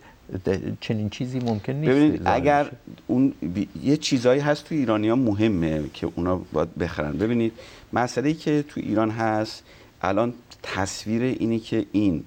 چنین چیزی ممکن نیست. ببینید اگر اون بی... یه چیزایی هست تو ایرانی ها مهمه که اونا باید بخرن. ببینید مسئله که تو ایران هست الان تصویر اینی که این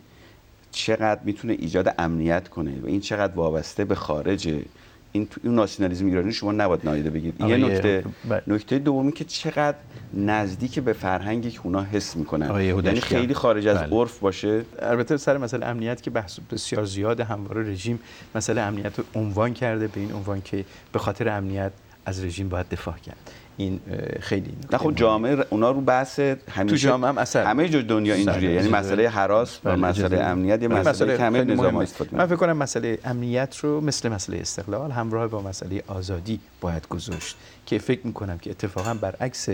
چقدر می‌تونه ایجاد امنیت کنه و این چقدر وابسته به خارجه این تو اون ناسیونالیسم ایرانی شما نباید نادیده بگیرید. یه نکته نکته دومی که چقدر نزدیک به فرهنگی که اونا حس می‌کنن. یعنی خیلی خارج از بله. عرف باشه. البته سر مسئله امنیت که بحث بسیار زیاد همواره رژیم مسئله امنیت رو عنوان کرده. به این عنوان که به خاطر امنیت از رژیم باید دفاع کرد. این خیلی نه خب جامعه اونا رو بحث همیشه تو جامعه هم اثر. همه جو دنیا اینجوریه. یعنی مسئله حراس و مسئله امنیت یه مسئله که همه نظام استفاده. من فکر کنم مسئله امنیت رو مثل مسئله استقلال همراه با مسئله آزادی باید گذاشت. که فکر می‌کنم که اتفاقا برعکس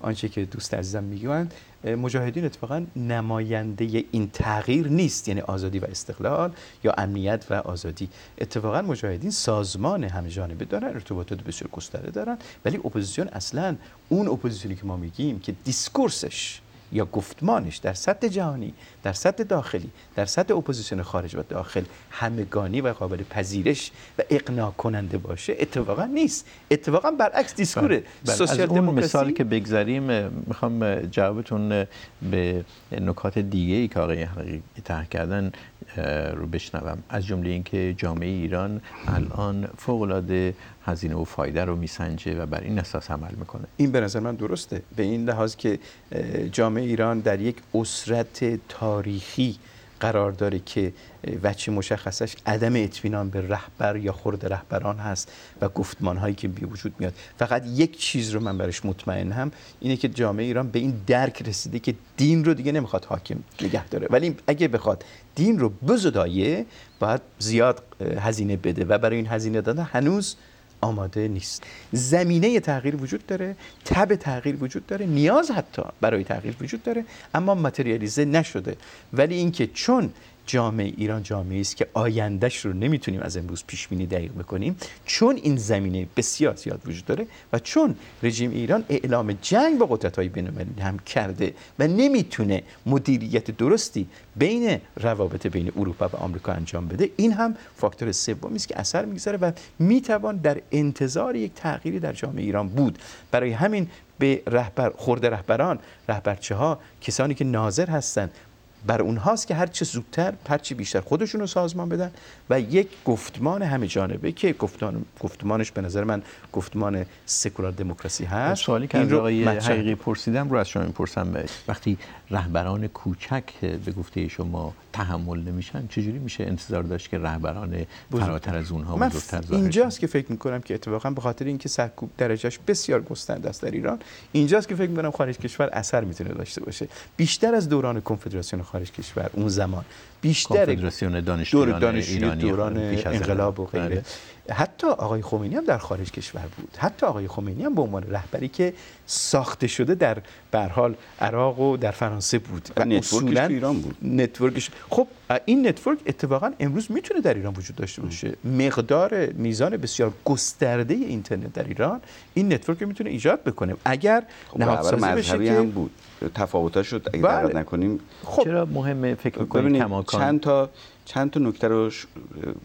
آنچه که دوست عزیزم می‌گویند مجاهدین اتفاقا نماینده این تغییر نیست یعنی آزادی و استقلال یا امنیت و آزادی. اتفاقا مجاهدین سازمان همه جانبه دارن ارتباطات بسیار گسترده دارن ولی اپوزیسیون اصلا اون اپوزیسیونی که ما میگیم که discourseش یا گفتمانش در سطح جهانی در سطح داخلی در سطح اپوزیسیون خارج و داخل همگانی و قابل پذیرش و اقناع کننده باشه اتفاقا نیست اتفاقا برعکس discours بله. بله. سوسیال دموکراسی اون مثالی که بگذاریم می‌خوام جوابتون به نکات دیگه ای که آقای حقیقی طرح کردن رو بشنوم از جمله اینکه جامعه ایران الان فوق العاده هزینه و فایده رو میسنجه و بر این اساس عمل می‌کنه. این به نظر من درسته. به این لحاظ که جامعه ایران در یک اسرت تاریخی قرار داره که وچه مشخصش عدم اطمینان به رهبر یا خورد رهبران هست و گفتمان هایی که بی وجود میاد. فقط یک چیز رو من برش مطمئن هم اینه که جامعه ایران به این درک رسیده که دین رو دیگه نمی‌خواد حاکم نگه داره. ولی اگه بخواد دین رو بزدایه باید زیاد هزینه بده و برای این هزینه دادن هنوز آماده نیست. زمینه تغییر وجود داره تب تغییر وجود داره نیاز حتی برای تغییر وجود داره اما متریالیزه نشده. ولی اینکه چون جامعه ایران جامعه است که آیندهش رو نمی‌تونیم از امروز پیش بینی دقیق بکنیم. چون این زمینه بسیار زیاد وجود داره و چون رژیم ایران اعلام جنگ با قدرت‌های بین‌المللی هم کرده و نمی‌تونه مدیریت درستی بین روابط بین اروپا و آمریکا انجام بده این هم فاکتور سومی است که اثر می‌گذاره و می‌توان در انتظار یک تغییری در جامعه ایران بود. برای همین به رهبر خورده رهبران رهبرچه ها کسانی که ناظر هستند بر اونهاست که هر چه زودتر هر چه بیشتر خودشون رو سازمان بدن و یک گفتمان همه جانبه که گفتمان گفتمانش به نظر من گفتمان سکولار دموکراسی هست. سوالی که از آقای حقیقی پرسیدم رو از شما می‌پرسم. وقتی رهبران کوچک به گفته شما تحمل نمیشن؟ چجوری میشه انتظار داشت که رهبران فراتر از اونها بزرگتر ظاهر اینجاست که فکر می‌کنم که اتفاقا به خاطر اینکه سرکوب درجهش بسیار گسترده است در ایران اینجاست که فکر می‌کنم خارج کشور اثر می‌تونه داشته باشه. بیشتر از دوران کنفدراسیون خارج کشور اون زمان. بیشتر کنفدراسیون دانشجویان ایرانی دوران انقلاب و غیره. حتی آقای خمینی هم در خارج کشور بود. حتی آقای خمینی هم به عنوان رهبری که ساخته شده در به حال عراق و در فرانسه بود. و networkش تو ایران بود. networkش. خب این network اتفاقا امروز می‌تونه در ایران وجود داشته باشه. مقدار میزان بسیار گسترده اینترنت در ایران این network می‌تونه ایجاد بکنه. اگر خب نهادسازی بشه که هم بود. تفاوت‌ها شد اگه بله. نکنیم. خب. چرا مهمه فکر کنید کماکان؟ چند تا چند تا نکته رو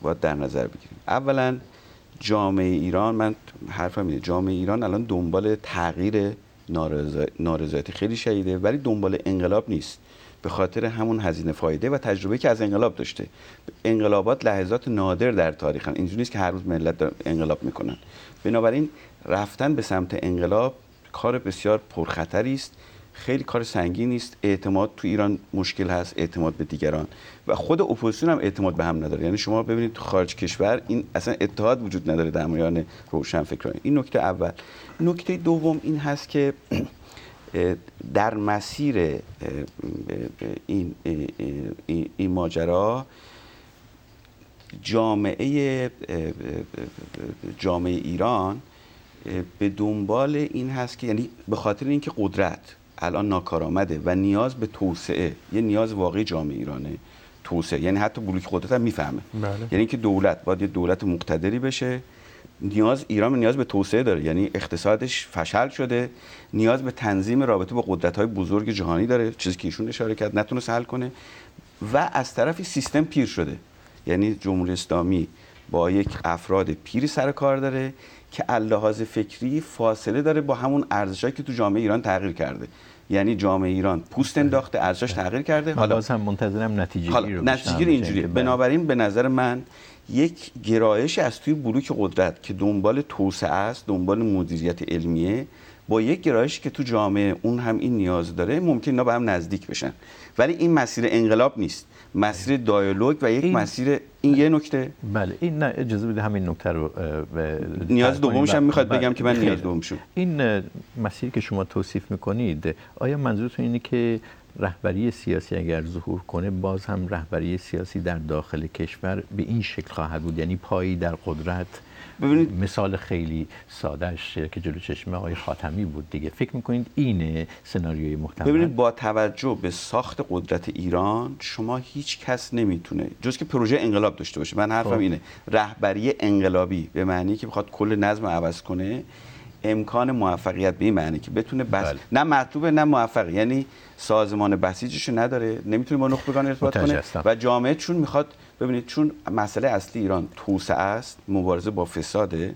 باید در نظر بگیریم. اولا جامعه ایران من حرفم اینه جامعه ایران الان دنبال تغییر نارضایتی خیلی شدیده ولی دنبال انقلاب نیست. به خاطر همون هزینه فایده و تجربه که از انقلاب داشته. انقلابات لحظات نادر در تاریخن اینجوری نیست که هر روز ملت انقلاب می‌کنن. بنابراین رفتن به سمت انقلاب کار بسیار پرخطری است. خیلی کار سنگینی است اعتماد تو ایران مشکل هست اعتماد به دیگران. و خود اپوزیسیون هم اعتماد به هم نداره. یعنی شما ببینید تو خارج کشور این اصلا اتحاد وجود نداره در میان روشن فکران این نکته اول. نکته دوم این هست که در مسیر این این ماجرا جامعه جامعه ایران به دنبال این هست که یعنی به خاطر اینکه قدرت الان ناکارآمده و نیاز به توسعه یه نیاز واقعی جامعه ایرانه توسعه یعنی حتی بلوک قدرت هم می‌فهمه بله. یعنی اینکه دولت باید یه دولت مقتدری بشه نیاز ایران نیاز به توسعه داره. یعنی اقتصادش فشل شده نیاز به تنظیم رابطه با قدرت های بزرگ جهانی داره چیزی که ایشون اشاره کرد نتونست حل کنه. و از طرفی سیستم پیر شده. یعنی جمهوری اسلامی با یک افراد پیری سر کار داره که لحاظ فکری فاصله داره با همون ارزشایی که تو جامعه ایران تغییر کرده. یعنی جامعه ایران پوست انداخته ارزش تغییر کرده. حالا باز هم منتظرم نتیجه حالا رو نتیجه اینجوریه. بنابراین به نظر من یک گرایش از توی بلوک قدرت که دنبال توسعه است دنبال مدیریت علمیه با یک گرایشی که تو جامعه اون هم این نیاز داره ممکن اینا به هم نزدیک بشن. ولی این مسیر انقلاب نیست. مسیر دیالوگ و یک این... مسیر این یه نکته. بله این نه اجازه بده همین نکته رو نیاز دومش هم می‌خواد بگم که من نیاز دومشم این مسیری که شما توصیف می‌کنید آیا منظورتون اینه که رهبری سیاسی اگر ظهور کنه باز هم رهبری سیاسی در داخل کشور به این شکل خواهد بود. یعنی پایی در قدرت. ببینید مثال خیلی سادهش که جلو چشم آقای خاتمی بود دیگه. فکر می‌کنید اینه سناریوی محتمل؟ ببینید با توجه به ساخت قدرت ایران شما هیچ کس نمی‌تونه جز که پروژه انقلاب داشته باشه. من حرفم اینه رهبری انقلابی به معنی که بخواد کل نظم عوض کنه امکان موفقیت به این معنی که بتونه بس بله. نه مطلوبه نه موفق یعنی سازمان بسیجش نداره نمی‌تونه با نخبگان ارتباط کنه و جامعه چون می‌خواد ببینید چون مسئله اصلی ایران توسعه است مبارزه با فساده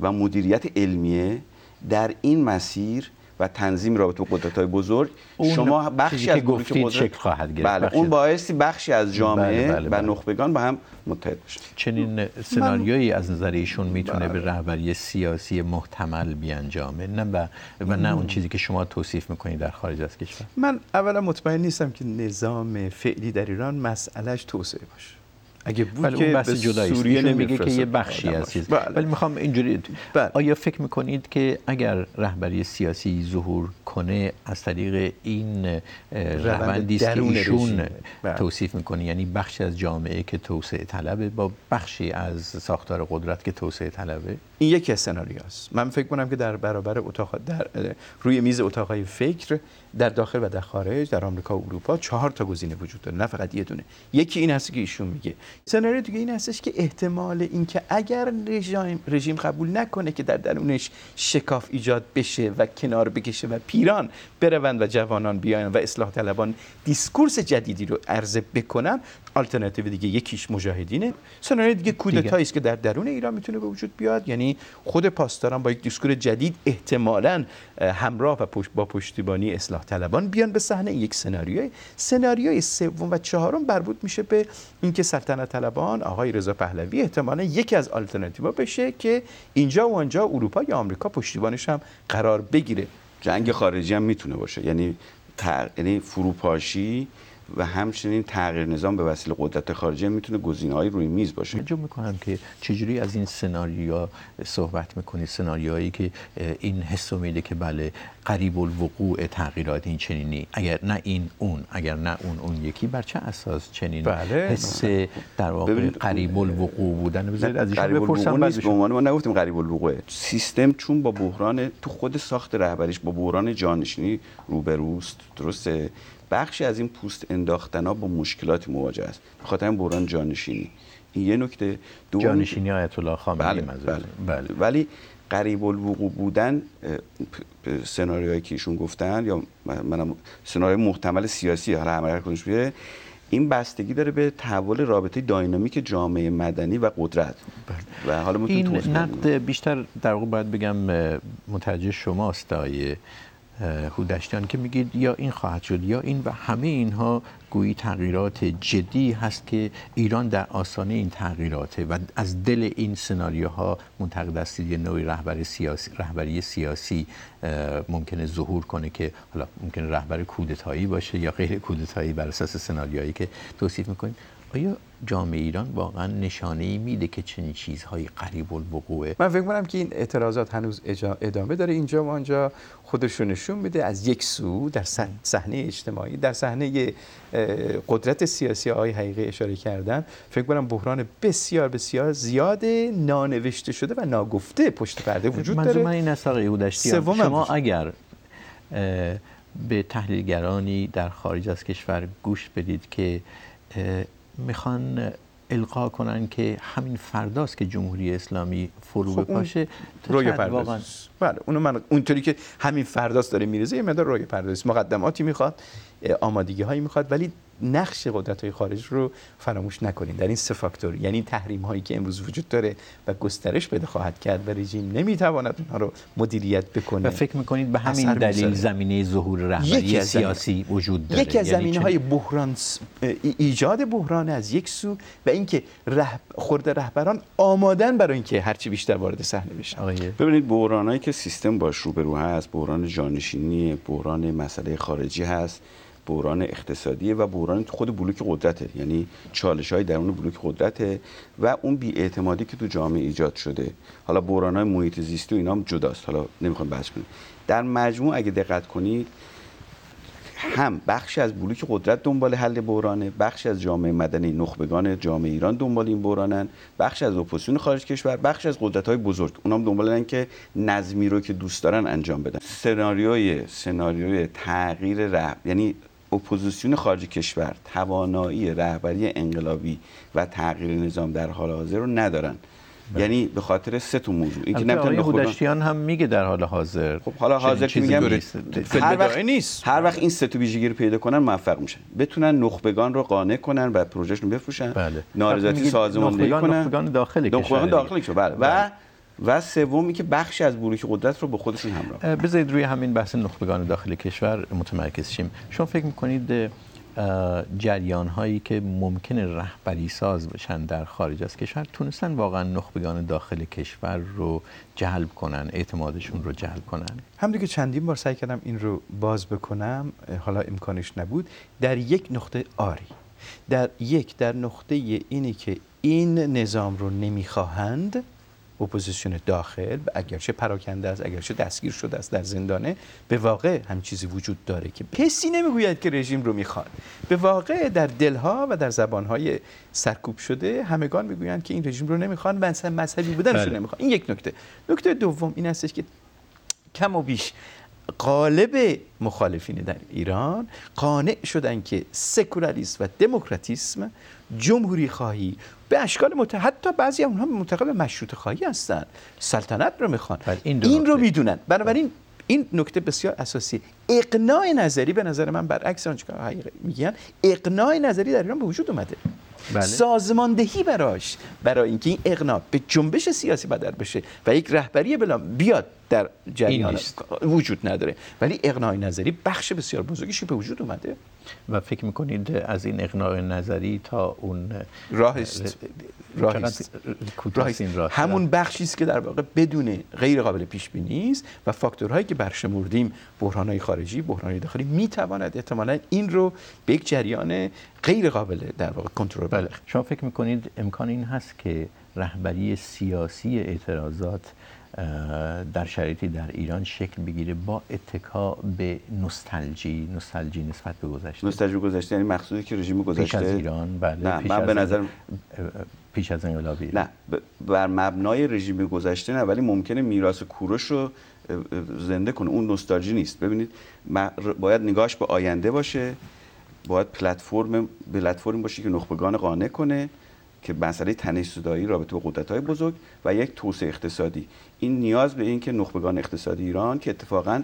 و مدیریت علمیه در این مسیر و تنظیم رابطه با قدرت‌های بزرگ. شما بخشی از گفتید بزرگ... شکل خواهد گرفت. بله اون باعثی بخشی از جامعه بله بله بله. و نخبگان با هم متحد بشن چنین سناریویی از نظر ایشون می‌تونه بله. به رهبری سیاسی محتمل بیانجامه نه و, و نه اون چیزی که شما توصیف می‌کنید در خارج از کشور. من اولا مطمئن نیستم که نظام فعلی در ایران مسئلهش توسعه باشه. اگه بود بله که بحث جدایی سوریه نمیگه که یه بخشی از چیز بله. ولی می‌خوام اینجوری بله. آیا فکر می‌کنید که اگر رهبری سیاسی ظهور کنه از طریق این روندی است که ایشون بله. توصیف می‌کنه یعنی بخشی از جامعه که توسعه طلبه با بخشی از ساختار قدرت که توسعه طلبه این یکی از سناریوست من فکر کنم که در برابر اتاق در روی میز اتاقای فکر در داخل و در خارج در آمریکا و اروپا چهار تا گزینه وجود داره نه فقط یه دونه. یکی این هست که ایشون میگه. سناریو دیگه این هستش که احتمال اینکه اگر رژیم رژیم قبول نکنه که در درونش شکاف ایجاد بشه و کنار بکشه و پیران بروند و جوانان بیاین و اصلاح طلبان discourse جدیدی رو عرضه بکنن آلترناتیو دیگه یکیش مجاهدینه. سناریو دیگه کودتایی است که در درون ایران می‌تونه به وجود بیاد یعنی خود پاسداران با یک دیسکور جدید احتمالاً همراه و پشت با پشتیبانی اصلاح طلبان بیان به صحنه. یک سناریوی سناریوی سوم و چهارم مربوط میشه به اینکه سلطنت طلبان آقای رضا پهلوی احتمالاً یکی از آلترناتیوها بشه که اینجا و آنجا اروپا یا آمریکا پشتیبانش هم قرار بگیره. جنگ خارجی هم می‌تونه باشه. یعنی تر... یعنی فروپاشی و همچنین تغییر نظام به وسیله قدرت خارجی می‌تونه گزینه‌ای روی میز باشه. جو می‌کنم که چجوری از این سناریو صحبت می‌کنید؟ سناریوهایی که این حس میده که بله قریب الوقوع تغییرات این چنینی اگر نه این اون اگر نه اون اون یکی بر چه اساس چنین بله. حس در واقع قریب الوقوع بودن؟ بذارید از ایشون بپرسم بعد به عنوان ما نگفتیم قریب الوقوع. سیستم چون با بحران تو خود ساخت رهبریش با بحران جانشینی روبروست درسته؟ بخشی از این پوست انداختن ها با مشکلات مواجه است. بخاطر این بحران جانشینی. این یه نکته. دوم جانشینی آیت الله خامنه‌ای بله, بله, بله. ولی قریب الوقوع بودن سناریوهایی که ایشون گفتن یا منم سناریو محتمل سیاسی حالا عملیات کنش بیه این بستگی داره به تحول رابطه داینامیک جامعه مدنی و قدرت. بله. و حالا این نقد بیشتر در واقع باید بگم متوجه شماست آیه هودشتیان که میگید یا این خواهد شد یا این و همه اینها گویی تغییرات جدی هست که ایران در آسانه این تغییراته و از دل این سناریوها منتقد است. یه نوعی رهبری سیاسی رهبری سیاسی ممکنه ظهور کنه که حالا ممکنه رهبر کودتایی باشه یا غیر کودتایی بر اساس سناریوهایی که توصیف می‌کنید. آیا جامعه ایران واقعا نشانه ای میده که چنین چیزهایی قریب الوقوعه؟ من فکر کنم که این اعتراضات هنوز ادامه داره. اینجا و آنجا خودش نشون میده. از یک سو در صحنه اجتماعی در صحنه قدرت سیاسی آقای حقیقی اشاره کردن. فکر کنم بحران بسیار بسیار زیاد نانوشته شده و ناگفته پشت پرده وجود داره. من این است آقای شما اگر به تحلیلگرانی در خارج از کشور گوش بدید که می‌خوان القا کنن که همین فرداست که جمهوری اسلامی فرو خب بپاشه. روی پردازی. بله اونو من اونطوری که همین فرداست داره میرزه یه مقدار روی پردازی. مقدماتی می‌خواد آمادگی هایی می‌خواد ولی نقش قدرت های خارج رو فراموش نکنید. در این سه فاکتور یعنی تحریم هایی که امروز وجود داره و گسترش پیدا خواهد کرد و رژیم نمی‌تواند اونها رو مدیریت بکنه. و فکر می‌کنید به همین دلیل زمینه ظهور رهبری سیاسی وجود داره. یکی از یعنی زمینه های بحران ایجاد بحران از یک سو و اینکه رهب... خورده رهبران آمادن برای اینکه هرچی بیشتر وارد صحنه بشن. ببینید بحرانایی که سیستم باش روبرو هست بحران جانشینی بحران مسئله خارجی هست. بحران اقتصادیه و بحران خود بلوک قدرته. یعنی چالش های درون بلوک قدرته و اون بیاعتمادی که تو جامعه ایجاد شده. حالا بحران های محیط زیستی و اینا هم جداست. حالا نمی‌خوام بحث کنیم در مجموع اگه دقت کنید هم بخشی از بلوک قدرت دنبال حل بحرانه بخشی از جامعه مدنی نخبگان جامعه ایران دنبال این بحرانن بخشی از اپوزیسیون خارج کشور بخشی از قدرت های بزرگ. اونام دنبالن که نظمی رو که دوست دارن انجام بدن. سناریوی سناریوی تغییر رهب یعنی اپوزیسیون خارج کشور توانایی رهبری انقلابی و تغییر نظام در حال حاضر رو ندارن. بله. یعنی به خاطر سه تا موضوع. اینکه نمی‌تونه هودشتیان هم میگه در حال حاضر. خب حالا حاضر که میگم هر وقت نیست. هر وقت این سه تا ویژگی رو پیدا کنن موفق میشن. بتونن نخبگان رو قانع کنن و پروژهشون بفروشن. بله. نارضایتی سازماندهی کنن نخبگان داخل کشور نخبگان داخل کشور. بله. بله. و سومی که بخشی از بروک قدرت رو به خودشون همراه بذارید روی همین بحث نخبگان داخل کشور متمرکز شیم. شما فکر می‌کنید جریان هایی که ممکن رهبری ساز بشن در خارج از کشور تونستن واقعا نخبگان داخل کشور رو جلب کنن اعتمادشون رو جلب کنن؟ همونطور که چندین بار سعی کردم این رو باز بکنم حالا امکانش نبود. در یک نقطه آری. در یک در نقطه اینی که این نظام رو نمی‌خواهند اپوزیسیون داخل اگرچه پراکنده است اگرچه دستگیر شده است در زندانه به واقع هم چیزی وجود داره که کسی نمی‌گوید که رژیم رو می‌خواد به واقع در دلها و در زبانهای سرکوب شده همگان می‌گویند که این رژیم رو نمی‌خوان اصلا مذهبی بودنش رو نمی‌خوان. این یک نکته. نکته دوم این هستش که کم و بیش قالب مخالفین در ایران قانع شدن که سکولاریسم و دموکراتیسم جمهوری خواهی به اشکال مت... حتی بعضی اونها منتقل مشروط خواهی هستن. سلطنت رو می‌خوان. این, این رو می‌دونن. بنابراین این نکته بسیار اساسی. اقناع نظری به نظر من برعکس آنچه که میگن اقناع نظری در ایران به وجود اومده. بله. سازماندهی براش برای اینکه این اقناع به جنبش سیاسی بدل بشه و یک رهبری بلا بیاد در جریان وجود نداره. ولی اقناع نظری بخش بسیار بزرگیش به وجود اومده. و فکر می‌کنید از این اقناع نظری تا اون راه است راه همون بخشی است که در واقع بدون غیر قابل پیش بینی است و فاکتورهایی که برشمردیم بحرانهای خارجی بحرانهای داخلی می‌تواند احتمالا این رو به یک جریان غیر قابل در واقع کنترل بله. شما فکر می‌کنید امکان این هست که رهبری سیاسی اعتراضات در شرایطی در ایران شکل بگیره با اتکا به نوستالژی نوستالژی نسبت به گذشته. نوستالژی گذشته یعنی مقصودی که رژیم گذشته پیش از ایران بله نه پیش من از به نظر پیش از انقلاب ایران. نه بر مبنای رژیم گذشته نه ولی ممکنه میراث کوروش رو زنده کنه. اون نوستالژی نیست. ببینید باید نگاهش به آینده باشه. باید پلتفرم پلتفرم باشه که نخبگان قانع کنه که مسئله تنش رابطه با قدرت‌های بزرگ و یک توسعه اقتصادی. این نیاز به این که نخبگان اقتصادی ایران که اتفاقا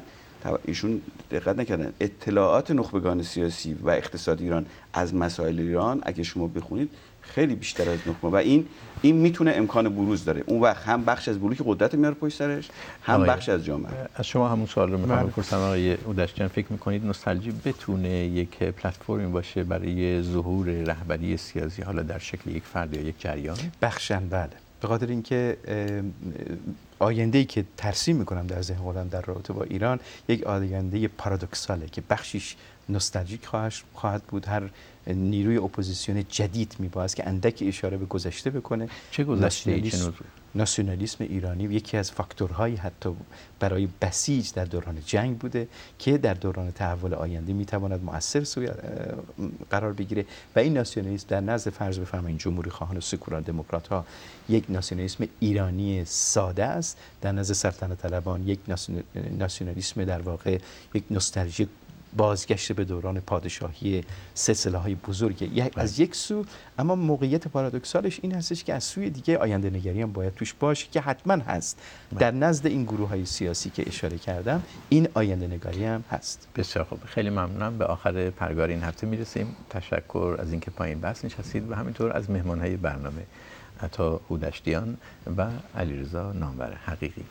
ایشون دقت نکردن اطلاعات نخبگان سیاسی و اقتصادی ایران از مسائل ایران اگه شما بخونید خیلی بیشتر از نخبه. و این این می‌تونه امکان بروز داره. اون وقت هم بخش از بلوک قدرت میاره پشت سرش هم بخش از جامعه. از شما همون سوال رو می‌خوام بله. بپرسم. آقای هودشتیان فکر می‌کنید نوستالژی بتونه یک پلتفرمی باشه برای ظهور رهبری سیاسی حالا در شکل یک فرد یا یک جریان؟ بخشا بله. به خاطر اینکه آینده ای که ترسیم می‌کنم در ذهن خودم در رابطه با ایران یک آینده پارادوکساله که بخشیش نوستالژیک خواهد بود. هر نیروی اپوزیسیون جدید میباید که اندک اشاره به گذشته بکنه. چه گذشته ناسیونالیسم ایرانی یکی از فاکتورهای حتی برای بسیج در دوران جنگ بوده که در دوران تحول آینده می‌تواند مؤثر قرار بگیره. و این ناسیونالیسم در نزد فرض بفرمایید جمهوری خواهان و سکولار دموکرات ها یک ناسیونالیسم ایرانی ساده است. در نزد سلطنت طلبان یک ناسیونالیسم در واقع یک نوستالژی بازگشت به دوران پادشاهی سلسله های بزرگه یک از یک سو. اما موقعیت پارادوکسالش این هستش که از سوی دیگه آینده نگری هم باید توش باشه که حتما هست. در نزد این گروه های سیاسی که اشاره کردم این آینده نگاری هم هست. بسیار خوب. خیلی ممنونم. به آخر پرگار این هفته می‌رسیم. تشکر از اینکه پایین بحث نشستید و همینطور از مهمان های برنامه عطا هودشتیان و علیرضا نامور حقیقی.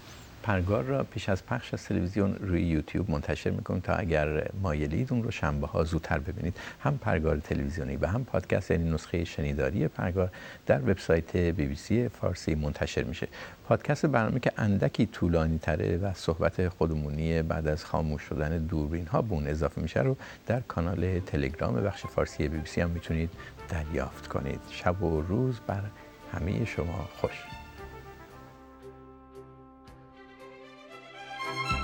پرگار را پیش از پخش از تلویزیون روی یوتیوب منتشر می‌کنیم تا اگر مایلید اون رو شنبه ها زودتر ببینید. هم پرگار تلویزیونی و هم پادکست یعنی نسخه شنیداری پرگار در وبسایت بی بی سی فارسی منتشر میشه. پادکست برنامه که اندکی طولانی تره و صحبت خودمونی بعد از خاموش شدن دوربین ها به اضافه میشه رو در کانال تلگرام بخش فارسی بی بی سی هم می‌تونید دریافت کنید. شب و روز بر همه شما خوش. thank you